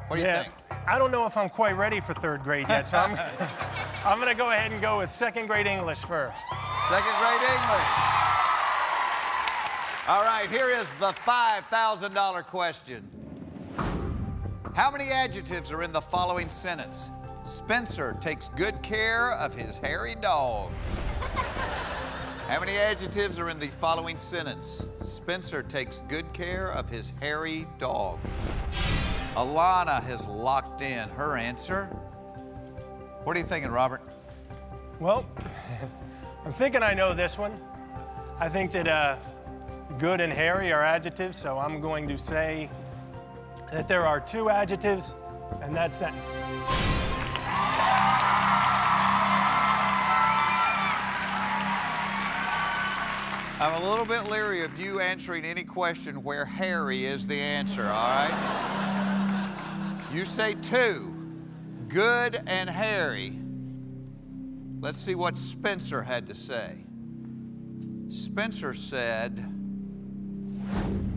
What do you yeah. think? I don't know if I'm quite ready for third grade yet, so I'm, <laughs> I'm going to go ahead and go with second grade English first. Second grade English. All right, here is the $5,000 question. How many adjectives are in the following sentence? Spencer takes good care of his hairy dog. How many adjectives are in the following sentence? Spencer takes good care of his hairy dog. Alana has locked in her answer. What are you thinking, Robert? Well, <laughs> I'm thinking I know this one. I think that uh, good and hairy are adjectives, so I'm going to say that there are two adjectives in that sentence. I'm a little bit leery of you answering any question where hairy is the answer, all right? You say two, good and hairy. Let's see what Spencer had to say. Spencer said,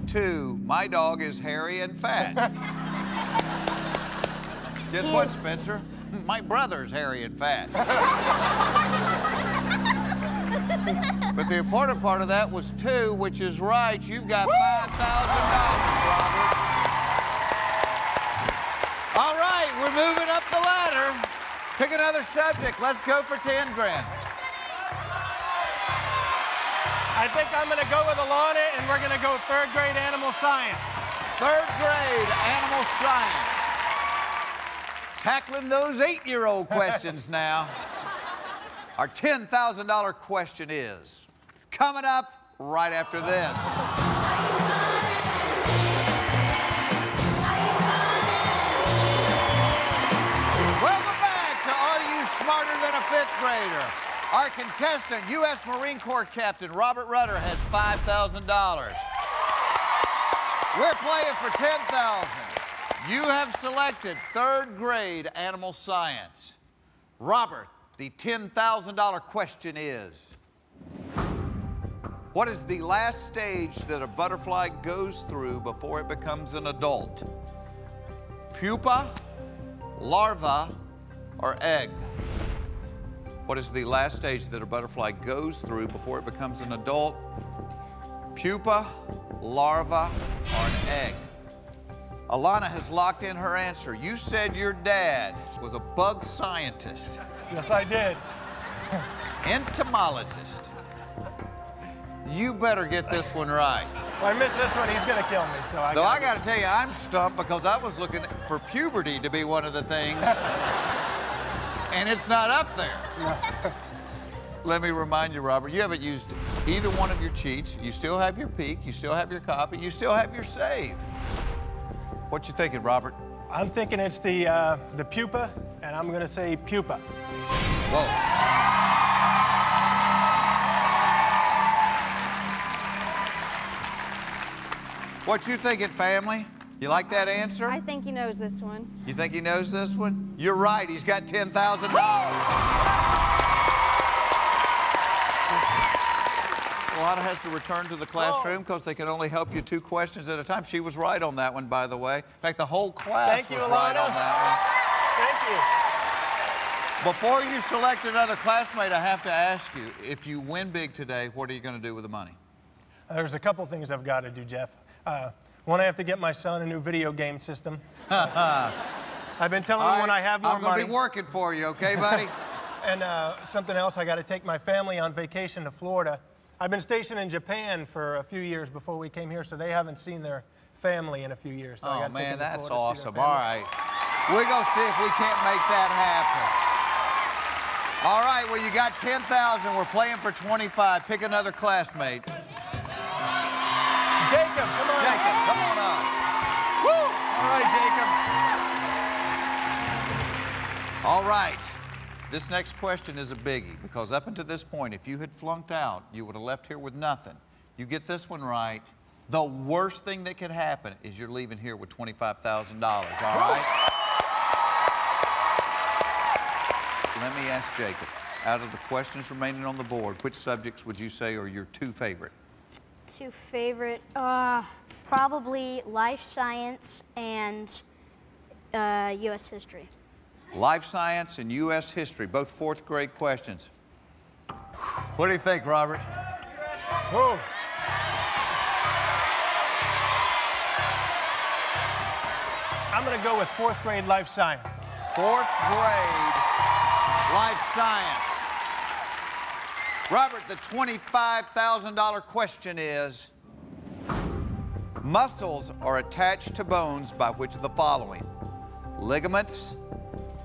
two, my dog is hairy and fat. <laughs> Guess what, Spencer? <laughs> My brother's hairy and fat. <laughs> But the important part of that was two, which is right. You've got $5,000, Robert. All right, we're moving up the ladder. Pick another subject. Let's go for 10 grand. I think I'm going to go with Alana, and we're going to go third grade animal science. Third grade animal science. Tackling those eight year old questions <laughs> now. Our $10,000 question is coming up right after this. Smarter Than a Fifth Grader? Our contestant, U.S. Marine Corps Captain Robert Rutter, has $5,000. We're playing for 10,000. You have selected third grade animal science. Robert, the $10,000 question is What is the last stage that a butterfly goes through before it becomes an adult? Pupa, larva, or egg? What is the last stage that a butterfly goes through before it becomes an adult? Pupa, larva, or an egg? Alana has locked in her answer. You said your dad was a bug scientist, Yes, I did. entomologist. You better get this one right. If I miss this one, he's going to kill me. So I Though I gotta- got to tell you, I'm stumped because I was looking for puberty to be one of the things, <laughs> and it's not up there. <laughs> Let me remind you, Robert, you haven't used either one of your cheats. You still have your peek, you still have your copy, you still have your save. What you thinking, Robert? I'm thinking it's the uh, the pupa, and I'm going to say pupa. Whoa. What you thinking, family? You like that answer? I think he knows this one. You think he knows this one? You're right. He's got $10,000. Alana has to return to the classroom oh. because they can only help you two questions at a time. She was right on that one, by the way. In fact, the whole class Thank you, was right Alana. on that one. Thank you. Before you select another classmate, I have to ask you, if you win big today, what are you going to do with the money? There's a couple things I've got to do, Jeff. Uh, one, I have to get my son a new video game system. <laughs> I've been telling him when I have more I'm going money. to be working for you, okay, buddy? <laughs> And uh, something else, I got to take my family on vacation to Florida. I've been stationed in Japan for a few years before we came here, so they haven't seen their family in a few years. So oh, man, that's awesome. All right. We're going to see if we can't make that happen. All right, well, you got 10,000. We're playing for 25. Pick another classmate. Jacob, come on. Jacob, All right. This next question is a biggie because up until this point, if you had flunked out, you would have left here with nothing. You get this one right, the worst thing that could happen is you're leaving here with $25,000, all right? Let me ask Jacob, out of the questions remaining on the board, which subjects would you say are your two favorite? Two favorite, uh, probably life science and uh, U.S. history. Life science and U.S. history, both fourth grade questions. What do you think, Robert? Whoa. I'm going to go with fourth grade life science. Fourth grade life science. Robert, the $25,000 question is Muscles are attached to bones by which of the following? Ligaments,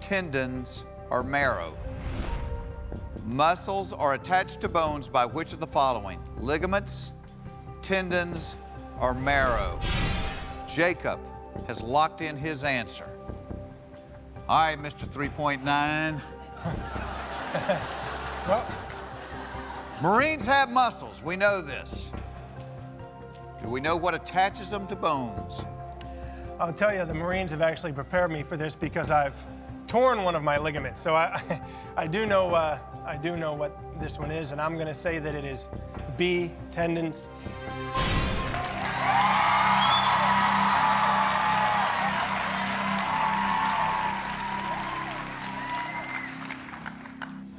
tendons, or marrow? Muscles are attached to bones by which of the following? Ligaments, tendons, or marrow? Jacob has locked in his answer. All right, Mr. 3.9. <laughs> Well, Marines have muscles. We know this. Do we know what attaches them to bones? I'll tell you, the Marines have actually prepared me for this because I've torn one of my ligaments. So I, <laughs> I do know, uh, I do know what this one is, and I'm going to say that it is B tendons.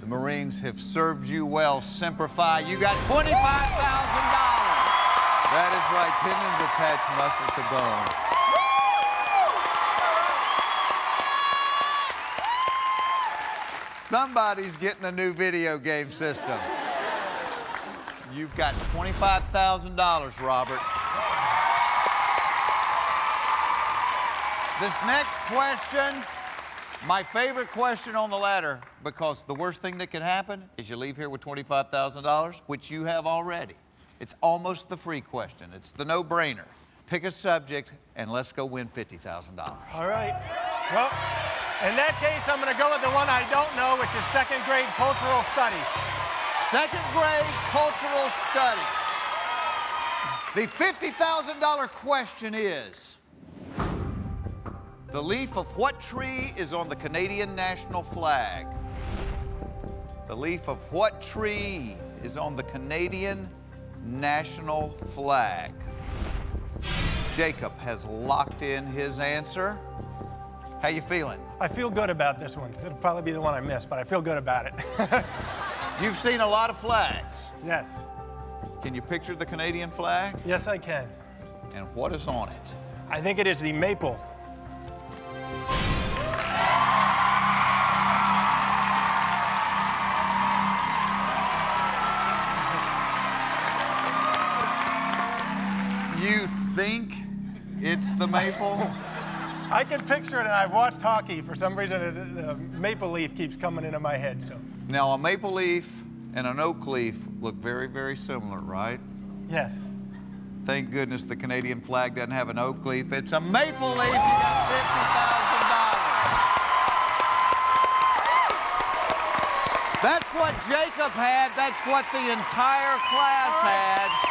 The Marines have served you well. Semper Fi. You got $25,000. That is right. Tendons attach muscle to bone. Somebody's getting a new video game system. You've got $25,000, Robert. This next question, my favorite question on the ladder, because the worst thing that could happen is you leave here with $25,000, which you have already. It's almost the free question. It's the no-brainer. Pick a subject and let's go win $50,000. All right. Well, in that case, I'm going to go with the one I don't know, which is second grade cultural studies. Second grade cultural studies. The $50,000 question is The leaf of what tree is on the Canadian national flag? The leaf of what tree is on the Canadian national flag? Jacob has locked in his answer. How you feeling? I feel good about this one. It'll probably be the one I miss, but I feel good about it. <laughs> You've seen a lot of flags. yes. Can you picture the Canadian flag? Yes, I can. And what is on it? I think it is the maple. You think it's the maple? <laughs> I can picture it, and I've watched hockey. For some reason, the, maple leaf keeps coming into my head. So, now, a maple leaf and an oak leaf look very, very similar, right? yes. Thank goodness the Canadian flag doesn't have an oak leaf. It's a maple leaf. You got $50,000. That's what Jacob had. That's what the entire class had.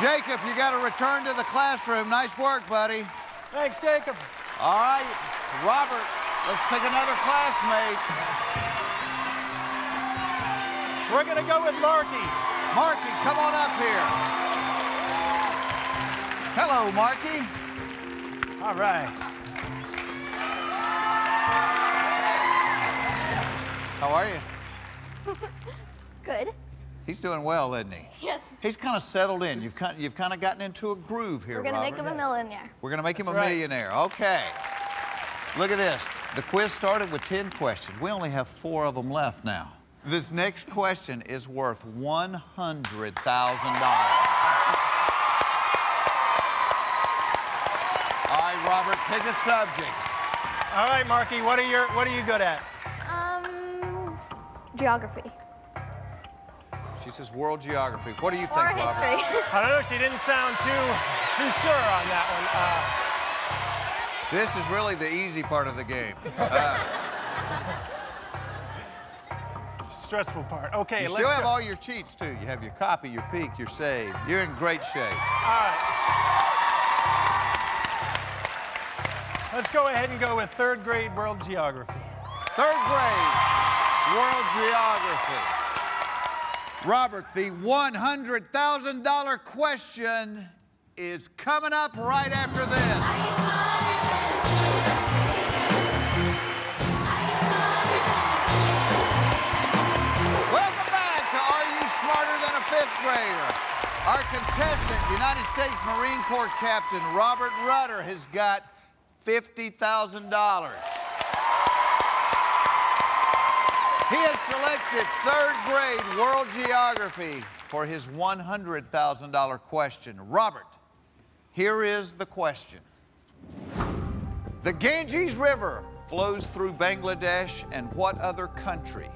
Jacob, you got to return to the classroom. Nice work, buddy. Thanks, Jacob. All right, Robert, let's pick another classmate. We're going to go with Marky. Marky, come on up here. Hello, Marky. All right. How are you? <laughs> Good. He's doing well, isn't he? Yes. He's kind of settled in. You've kind, you've kind of gotten into a groove here, We're gonna make him a millionaire. We're going to make him a right. millionaire. Okay. Look at this. The quiz started with 10 questions. We only have four of them left now. This next question is worth $100,000. All right, Robert, pick a subject. All right, Marky, what are, your, what are you good at? Um, geography. She says world geography. What do you think, Or Robert? <laughs> I don't know, she didn't sound too, too sure on that one. Uh, This is really the easy part of the game. <laughs> Uh, stressful part. Okay, you let's still have go. all your cheats, too. You have your copy, your peek, your save. You're in great shape. All right. Let's go ahead and go with third grade world geography. Third grade, world geography. Robert, the $100,000 question is coming up right after this. Welcome back to Are You Smarter Than a Fifth Grader? Our contestant, United States Marine Corps Captain Robert Rutter, has got $50,000. He has selected third grade world geography for his $100,000 question. Robert, here is the question. The Ganges River flows through Bangladesh and what other country?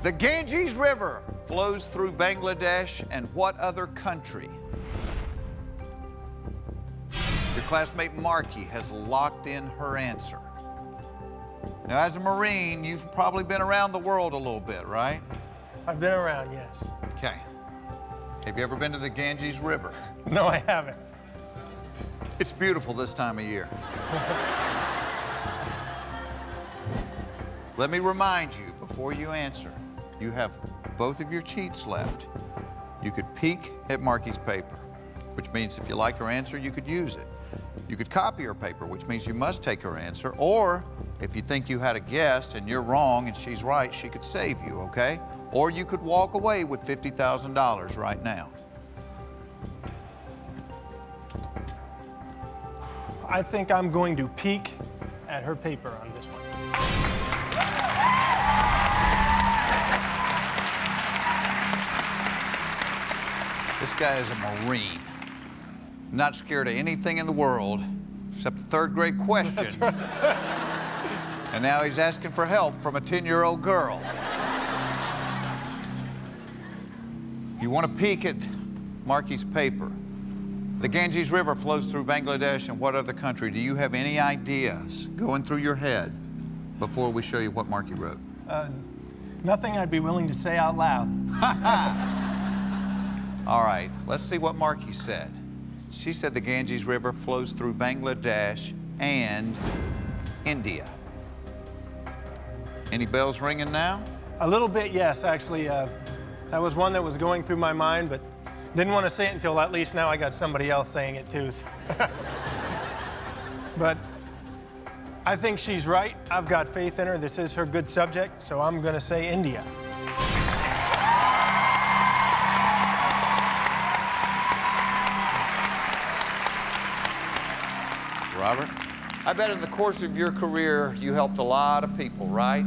The Ganges River flows through Bangladesh and what other country? Your classmate Marky has locked in her answer. Now, as a Marine, you've probably been around the world a little bit, right? I've been around, yes. Okay. Have you ever been to the Ganges River? No, I haven't. It's beautiful this time of year. Let me remind you before you answer, you have both of your cheats left. You could peek at Marky's paper, which means if you like her answer, you could use it. You could copy her paper, which means you must take her answer, or if you think you had a guest and you're wrong and she's right, she could save you, okay? Or you could walk away with $50,000 right now. I think I'm going to peek at her paper on this one. This guy is a Marine. Not scared of anything in the world except the third grade question. <laughs> and now he's asking for help from a 10 year old girl. You want to peek at Marky's paper. The Ganges River flows through Bangladesh and what other country? Do you have any ideas going through your head before we show you what Marky wrote? Uh, nothing I'd be willing to say out loud. <laughs> All right, let's see what Marky said. She said the Ganges River flows through Bangladesh and India. Any bells ringing now? A little bit, yes, actually. Uh, that was one that was going through my mind, but didn't want to say it until at least now I got somebody else saying it too. so. <laughs> but I think she's right. I've got faith in her. This is her good subject, so I'm going to say India. Robert? I bet in the course of your career, you helped a lot of people, right?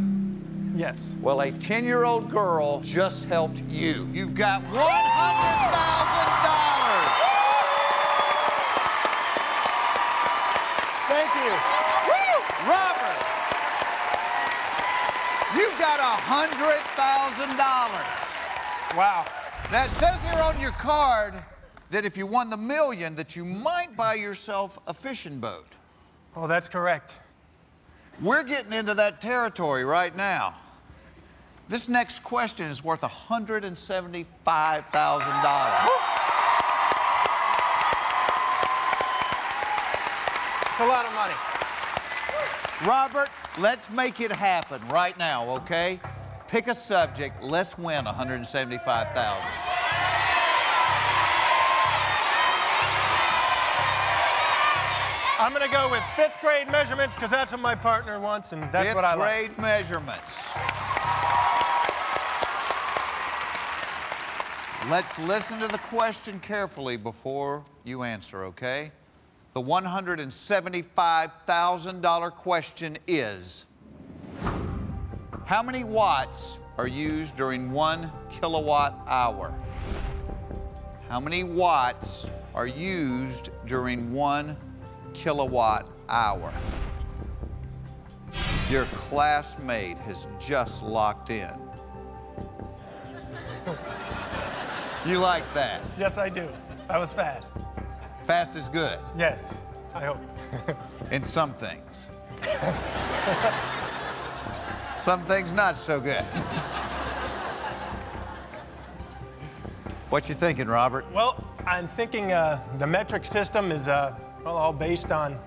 Yes. Well, a 10 year old girl just helped you. You've got $100,000. Thank you. Robert, you've got $100,000. Wow. Now, it says here on your card that if you won the million, that you might buy yourself a fishing boat. Oh, that's correct. We're getting into that territory right now. This next question is worth $175,000. It's a lot of money. Robert, let's make it happen right now, okay? Pick a subject. Let's win 175,000. I'm going to go with fifth grade measurements because that's what my partner wants, and that's Fifth what I like. Fifth grade measurements. Let's listen to the question carefully before you answer, okay? The $175,000 question is How many watts are used during one kilowatt hour? How many watts are used during one kilowatt hour? Your classmate has just locked in. <laughs> You like that? Yes, I do. That was fast. Fast is good Yes, I hope. in some things. some things not so good. What you thinking, Robert? Well, I'm thinking uh, the metric system is uh, well all based on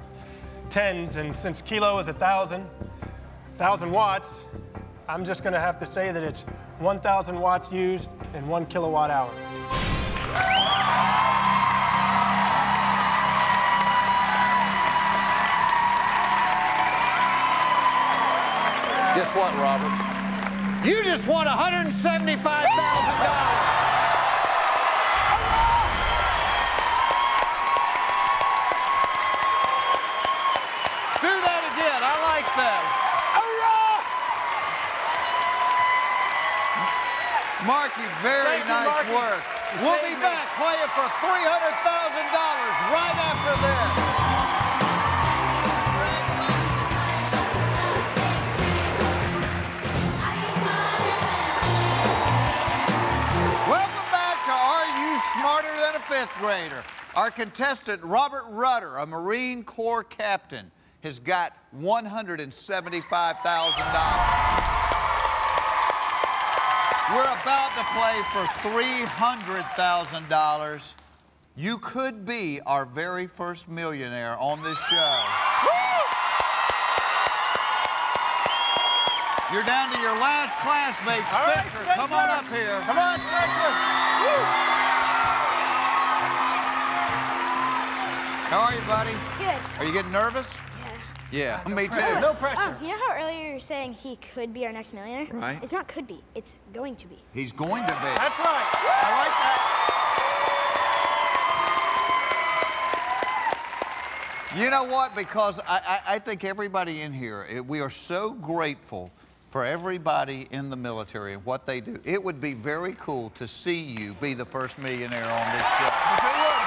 tens, and since kilo is a thousand, thousand watts, I'm just going to have to say that it's 1,000 watts used in one kilowatt hour. Guess what, Robert? You just won $175,000. Marky, very Thank you, nice Marky. work. You We'll be me. back playing for $300,000 right after this. Welcome back to Are You Smarter Than a Fifth Grader? Our contestant, Robert Rutter, a Marine Corps captain, has got $175,000. We're about to play for $300,000. You could be our very first millionaire on this show. You're down to your last classmate, All right, Spencer. Come on up here. Come on, Spencer. How are you, buddy? Good. Are you getting nervous? Yeah. Yeah, me too. No Oh, pressure. you know how earlier you were saying he could be our next millionaire? Right. It's not could be, it's going to be. He's going to be. That's right. I like that. You know what? Because I, I, I think everybody in here, eh, we are so grateful for for everybody in the military and what they do. It would be very cool to see you be the first millionaire on this show. Yes, it would.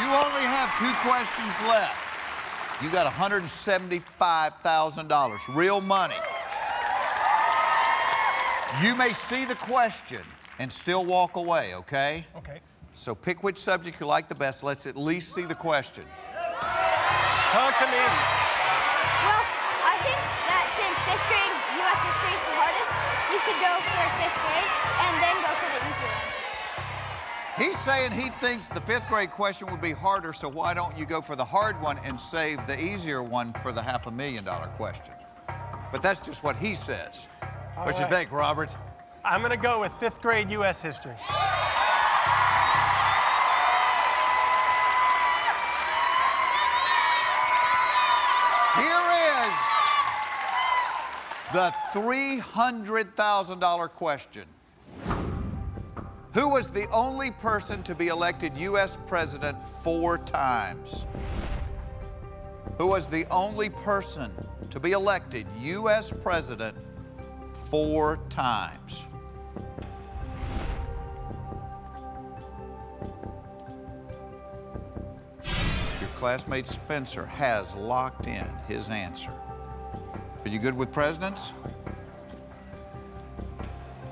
You only have two questions left. You got $175,000, real money. You may see the question and still walk away, okay? Okay. So pick which subject you like the best. Let's at least see the question. Talk to me. He's saying he thinks the fifth grade question would be harder, so why don't you go for the hard one and save the easier one for the half a million dollar question? But that's just what he says. what do you think, Robert? I'm going to go with fifth grade U.S. history. Here is the $300,000 question. Who was the only person to be elected U.S. president four times? Who was the only person to be elected U.S. president four times? Your classmate Spencer has locked in his answer. Are you good with presidents?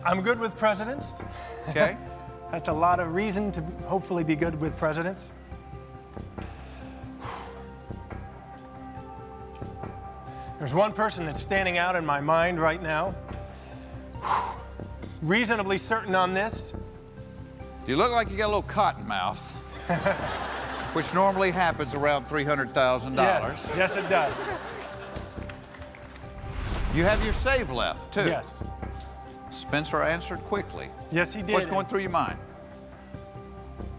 I'm good with presidents. Okay. <laughs> That's a lot of reason to hopefully be good with presidents. There's one person that's standing out in my mind right now. Reasonably certain on this. You look like you got a little cotton mouth, <laughs> which normally happens around $300,000. Yes, yes, it does. You have your save left, too. Yes, Spencer answered quickly. yes, he did. What's going through your mind?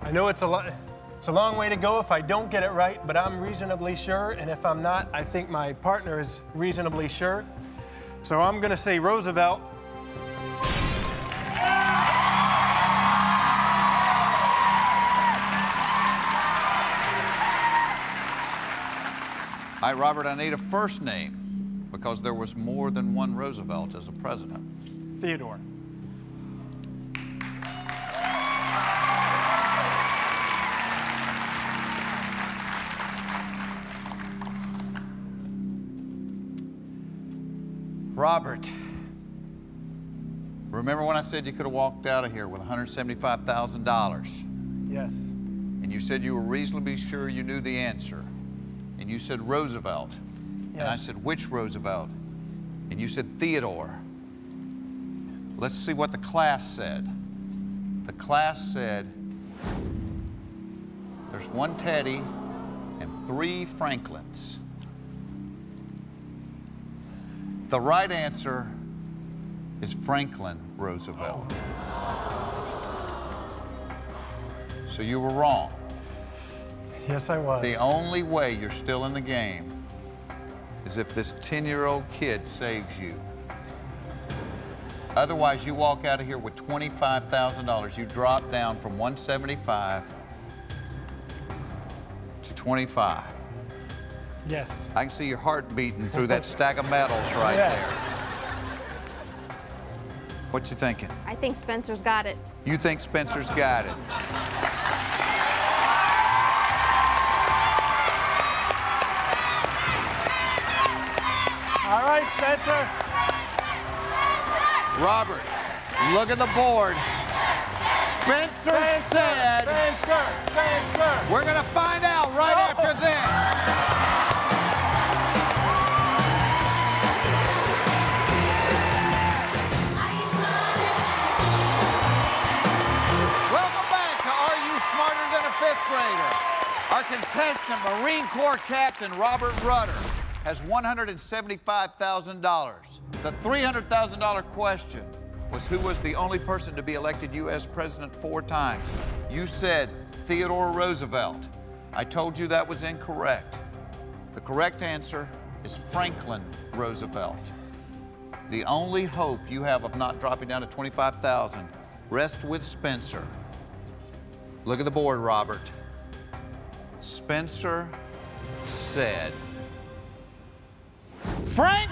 I know it's a lot. It's a long way to go if I don't get it right, but I'm reasonably sure, and if I'm not, I think my partner is reasonably sure. So I'm going to say Roosevelt. Right, Robert, I need a first name because there was more than one Roosevelt as a president. Theodore. Robert, remember when I said you could have walked out of here with $175,000? Yes. And you said you were reasonably sure you knew the answer. And you said Roosevelt. Yes. And I said, which Roosevelt? And you said Theodore. Let's see what the class said. The class said there's one Teddy and three Franklins. The right answer is Franklin Roosevelt. So you were wrong. Yes, I was. The only way you're still in the game is if this 10 year old kid saves you. Otherwise, you walk out of here with $25,000. You drop down from 175 to 25. Yes. I can see your heart beating through that <laughs> stack of medals right Yes. there. What you thinking? I think Spencer's got it. You think Spencer's got it? All right, Spencer. Robert, look at the board. Spencer said. Spencer. Spencer. We're gonna find out right oh. after this. Welcome back to Are You Smarter Than a Fifth Grader? Our contestant, Marine Corps Captain Robert Rutter, has $175,000. The $300,000 question was who was the only person to be elected U.S. president four times? You said Theodore Roosevelt. I told you that was incorrect. The correct answer is Franklin Roosevelt. The only hope you have of not dropping down to 25,000 rests with Spencer. Look at the board, Robert. Spencer said Frank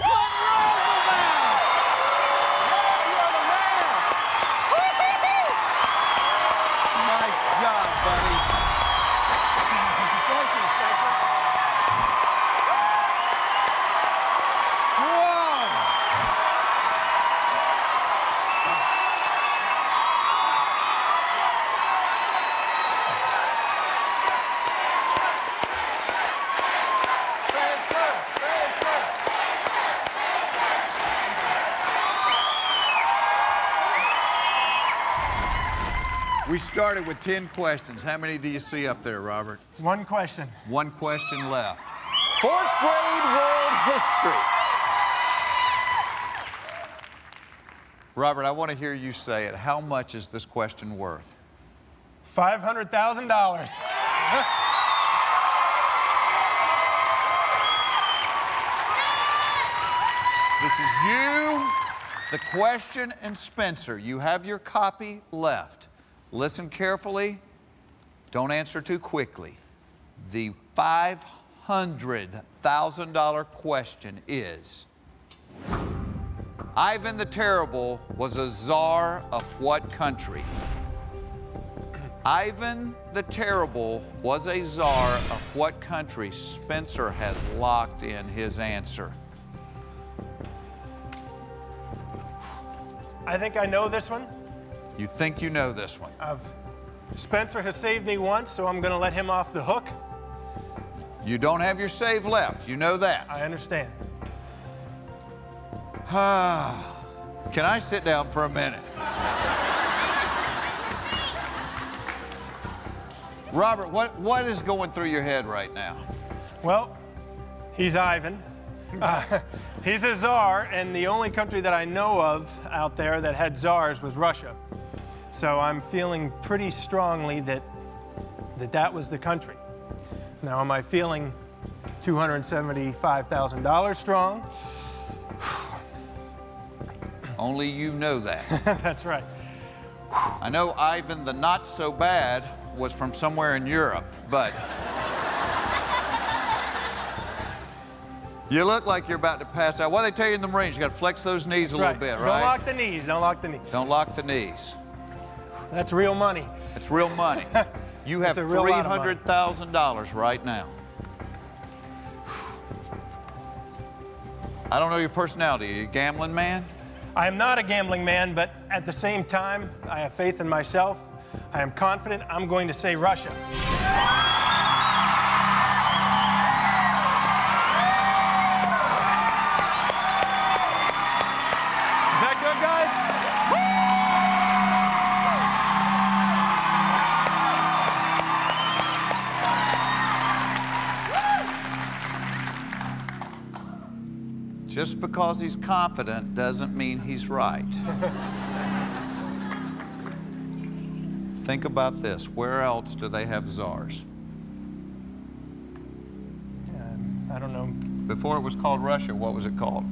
started with 10 questions. How many do you see up there, Robert? One question. One question left. Fourth grade world history. Robert, I want to hear you say it. How much is this question worth? $500,000. This is you, the question, and Spencer. You have your copy left. Listen carefully. Don't answer too quickly. The $500,000 question is Ivan the Terrible was a czar of what country? Ivan the Terrible was a czar of what country? Spencer has locked in his answer. I think I know this one. You think you know this one. I've, Spencer has saved me once, so I'm going to let him off the hook. You don't have your save left. You know that. I understand. <sighs> Can I sit down for a minute? Robert, what, what is going through your head right now? Well, he's Ivan. Uh, <laughs> he's a czar, and the only country that I know of out there that had czars was Russia. So I'm feeling pretty strongly that that, that was the country. Now, am I feeling $275,000 strong? <sighs> Only you know that. <laughs> That's right. I know Ivan the not so bad was from somewhere in Europe, but. You look like you're about to pass out. What do they tell you in the Marines? You got to flex those knees a right. little bit, right? Don't lock the knees. Don't lock the knees. Don't lock the knees. That's real money. That's real money. <laughs> You have It's a real lot of money. $300,000 right now. I don't know your personality. Are you a gambling man? I am not a gambling man, but at the same time, I have faith in myself. I am confident I'm going to say Russia. Just because he's confident doesn't mean he's right. Think about this. Where else do they have czars? Um, I don't know. Before it was called Russia, what was it called?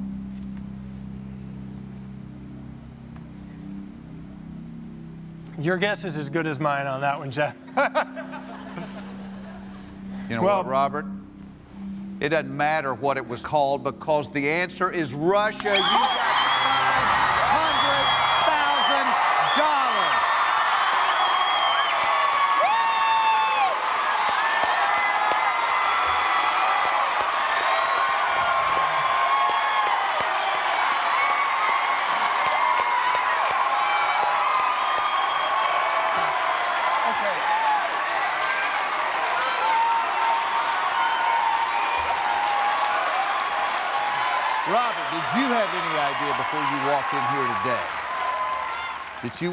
Your guess is as good as mine on that one, Jeff. You know Well- what, Robert? It doesn't matter what it was called because the answer is Russia.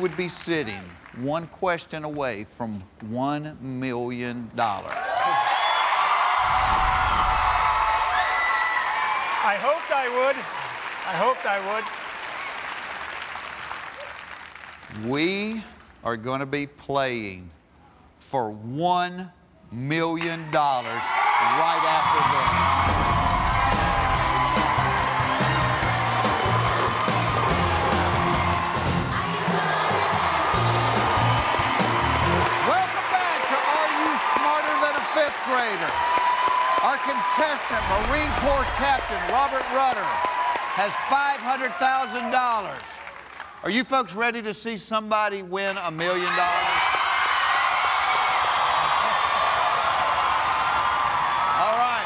Would be sitting one question away from $1 million? I hoped I would. I hoped I would. We are going to be playing for $1 million right after this. Contestant, Marine Corps Captain Robert Rutter has $500,000. Are you folks ready to see somebody win a million dollars? <laughs> All right.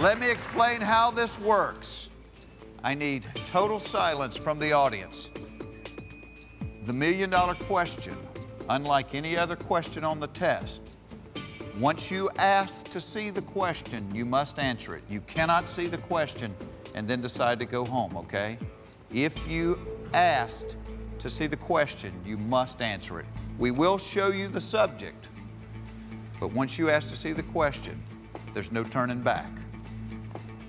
Let me explain how this works. I need total silence from the audience. The million dollar question, unlike any other question on the test, once you ask to see the question, you must answer it. You cannot see the question and then decide to go home, okay? If you asked to see the question, you must answer it. We will show you the subject, but once you ask to see the question, there's no turning back.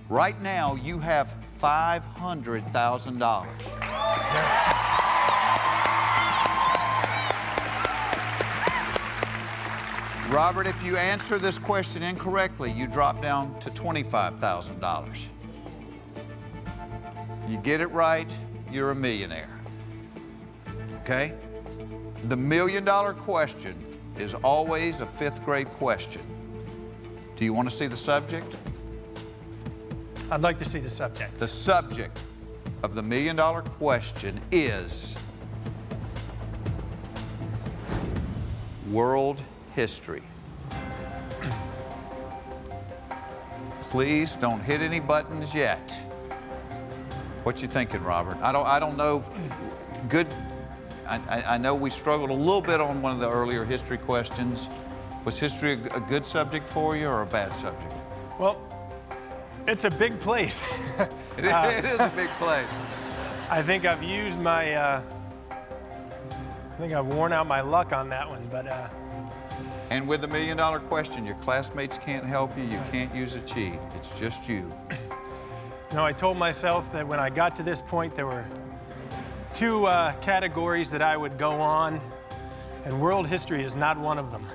Right now, you have $500,000. Robert, if you answer this question incorrectly, you drop down to $25,000. You get it right, you're a millionaire. Okay? The million dollar question is always a fifth grade question. Do you want to see the subject? I'd like to see the subject. The subject of the million dollar question is world history. Please don't hit any buttons yet. What you thinking, Robert? I don't, I don't know. Good. I, I, know we struggled a little bit on one of the earlier history questions. Was history a, good subject for you or a bad subject? Well, it's a big place. <laughs> It, it is a big place. <laughs> I think I've used my, uh, I think I've worn out my luck on that one, but uh, And with the million dollar question, your classmates can't help you. You can't use a cheat. It's just you. know, I told myself that when I got to this point, there were two uh, categories that I would go on, and world history is not one of them.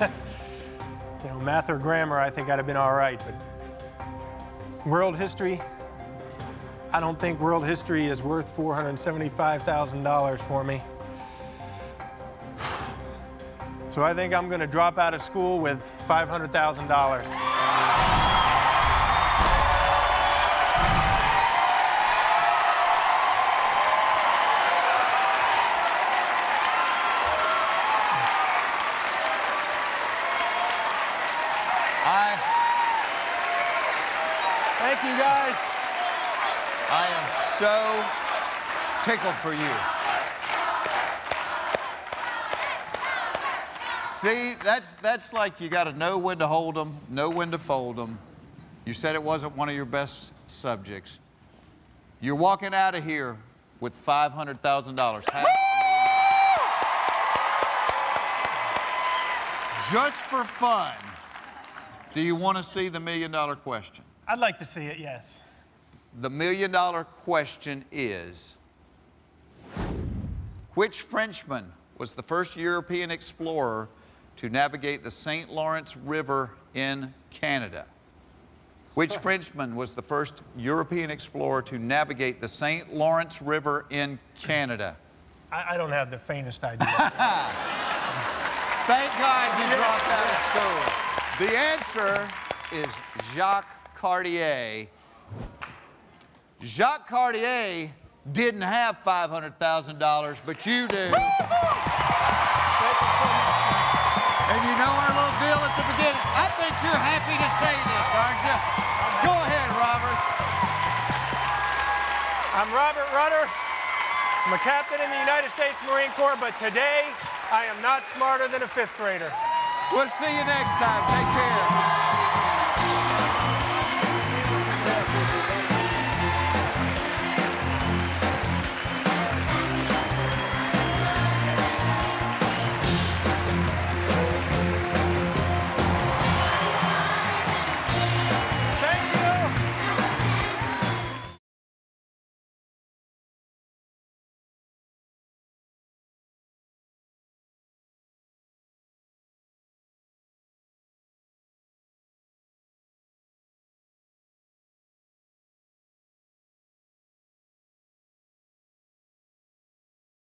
<laughs> you know, math or grammar, I think I'd have been all right, but world history, I don't think world history is worth $475,000 for me. So I think I'm going to drop out of school with $500,000. I, Thank you, guys. I am so tickled for you. See, that's, that's like you got to know when to hold them, know when to fold them. You said it wasn't one of your best subjects. You're walking out of here with $500,000. Half- Just for fun, do you want to see the million dollar question? I'd like to see it, yes. The million dollar question is Which Frenchman was the first European explorer to navigate the St. Lawrence River in Canada? Which Frenchman was the first European explorer to navigate the St. Lawrence River in Canada? I, I don't have the faintest idea. <laughs> Thank God you dropped out of school. The answer is Jacques Cartier. Jacques Cartier didn't have $500,000, but you do. Beginning. I think you're happy to say this, aren't you? Go ahead, Robert. I'm Robert Rutter. I'm a captain in the United States Marine Corps, but today I am not smarter than a fifth grader. We'll see you next time. Take care.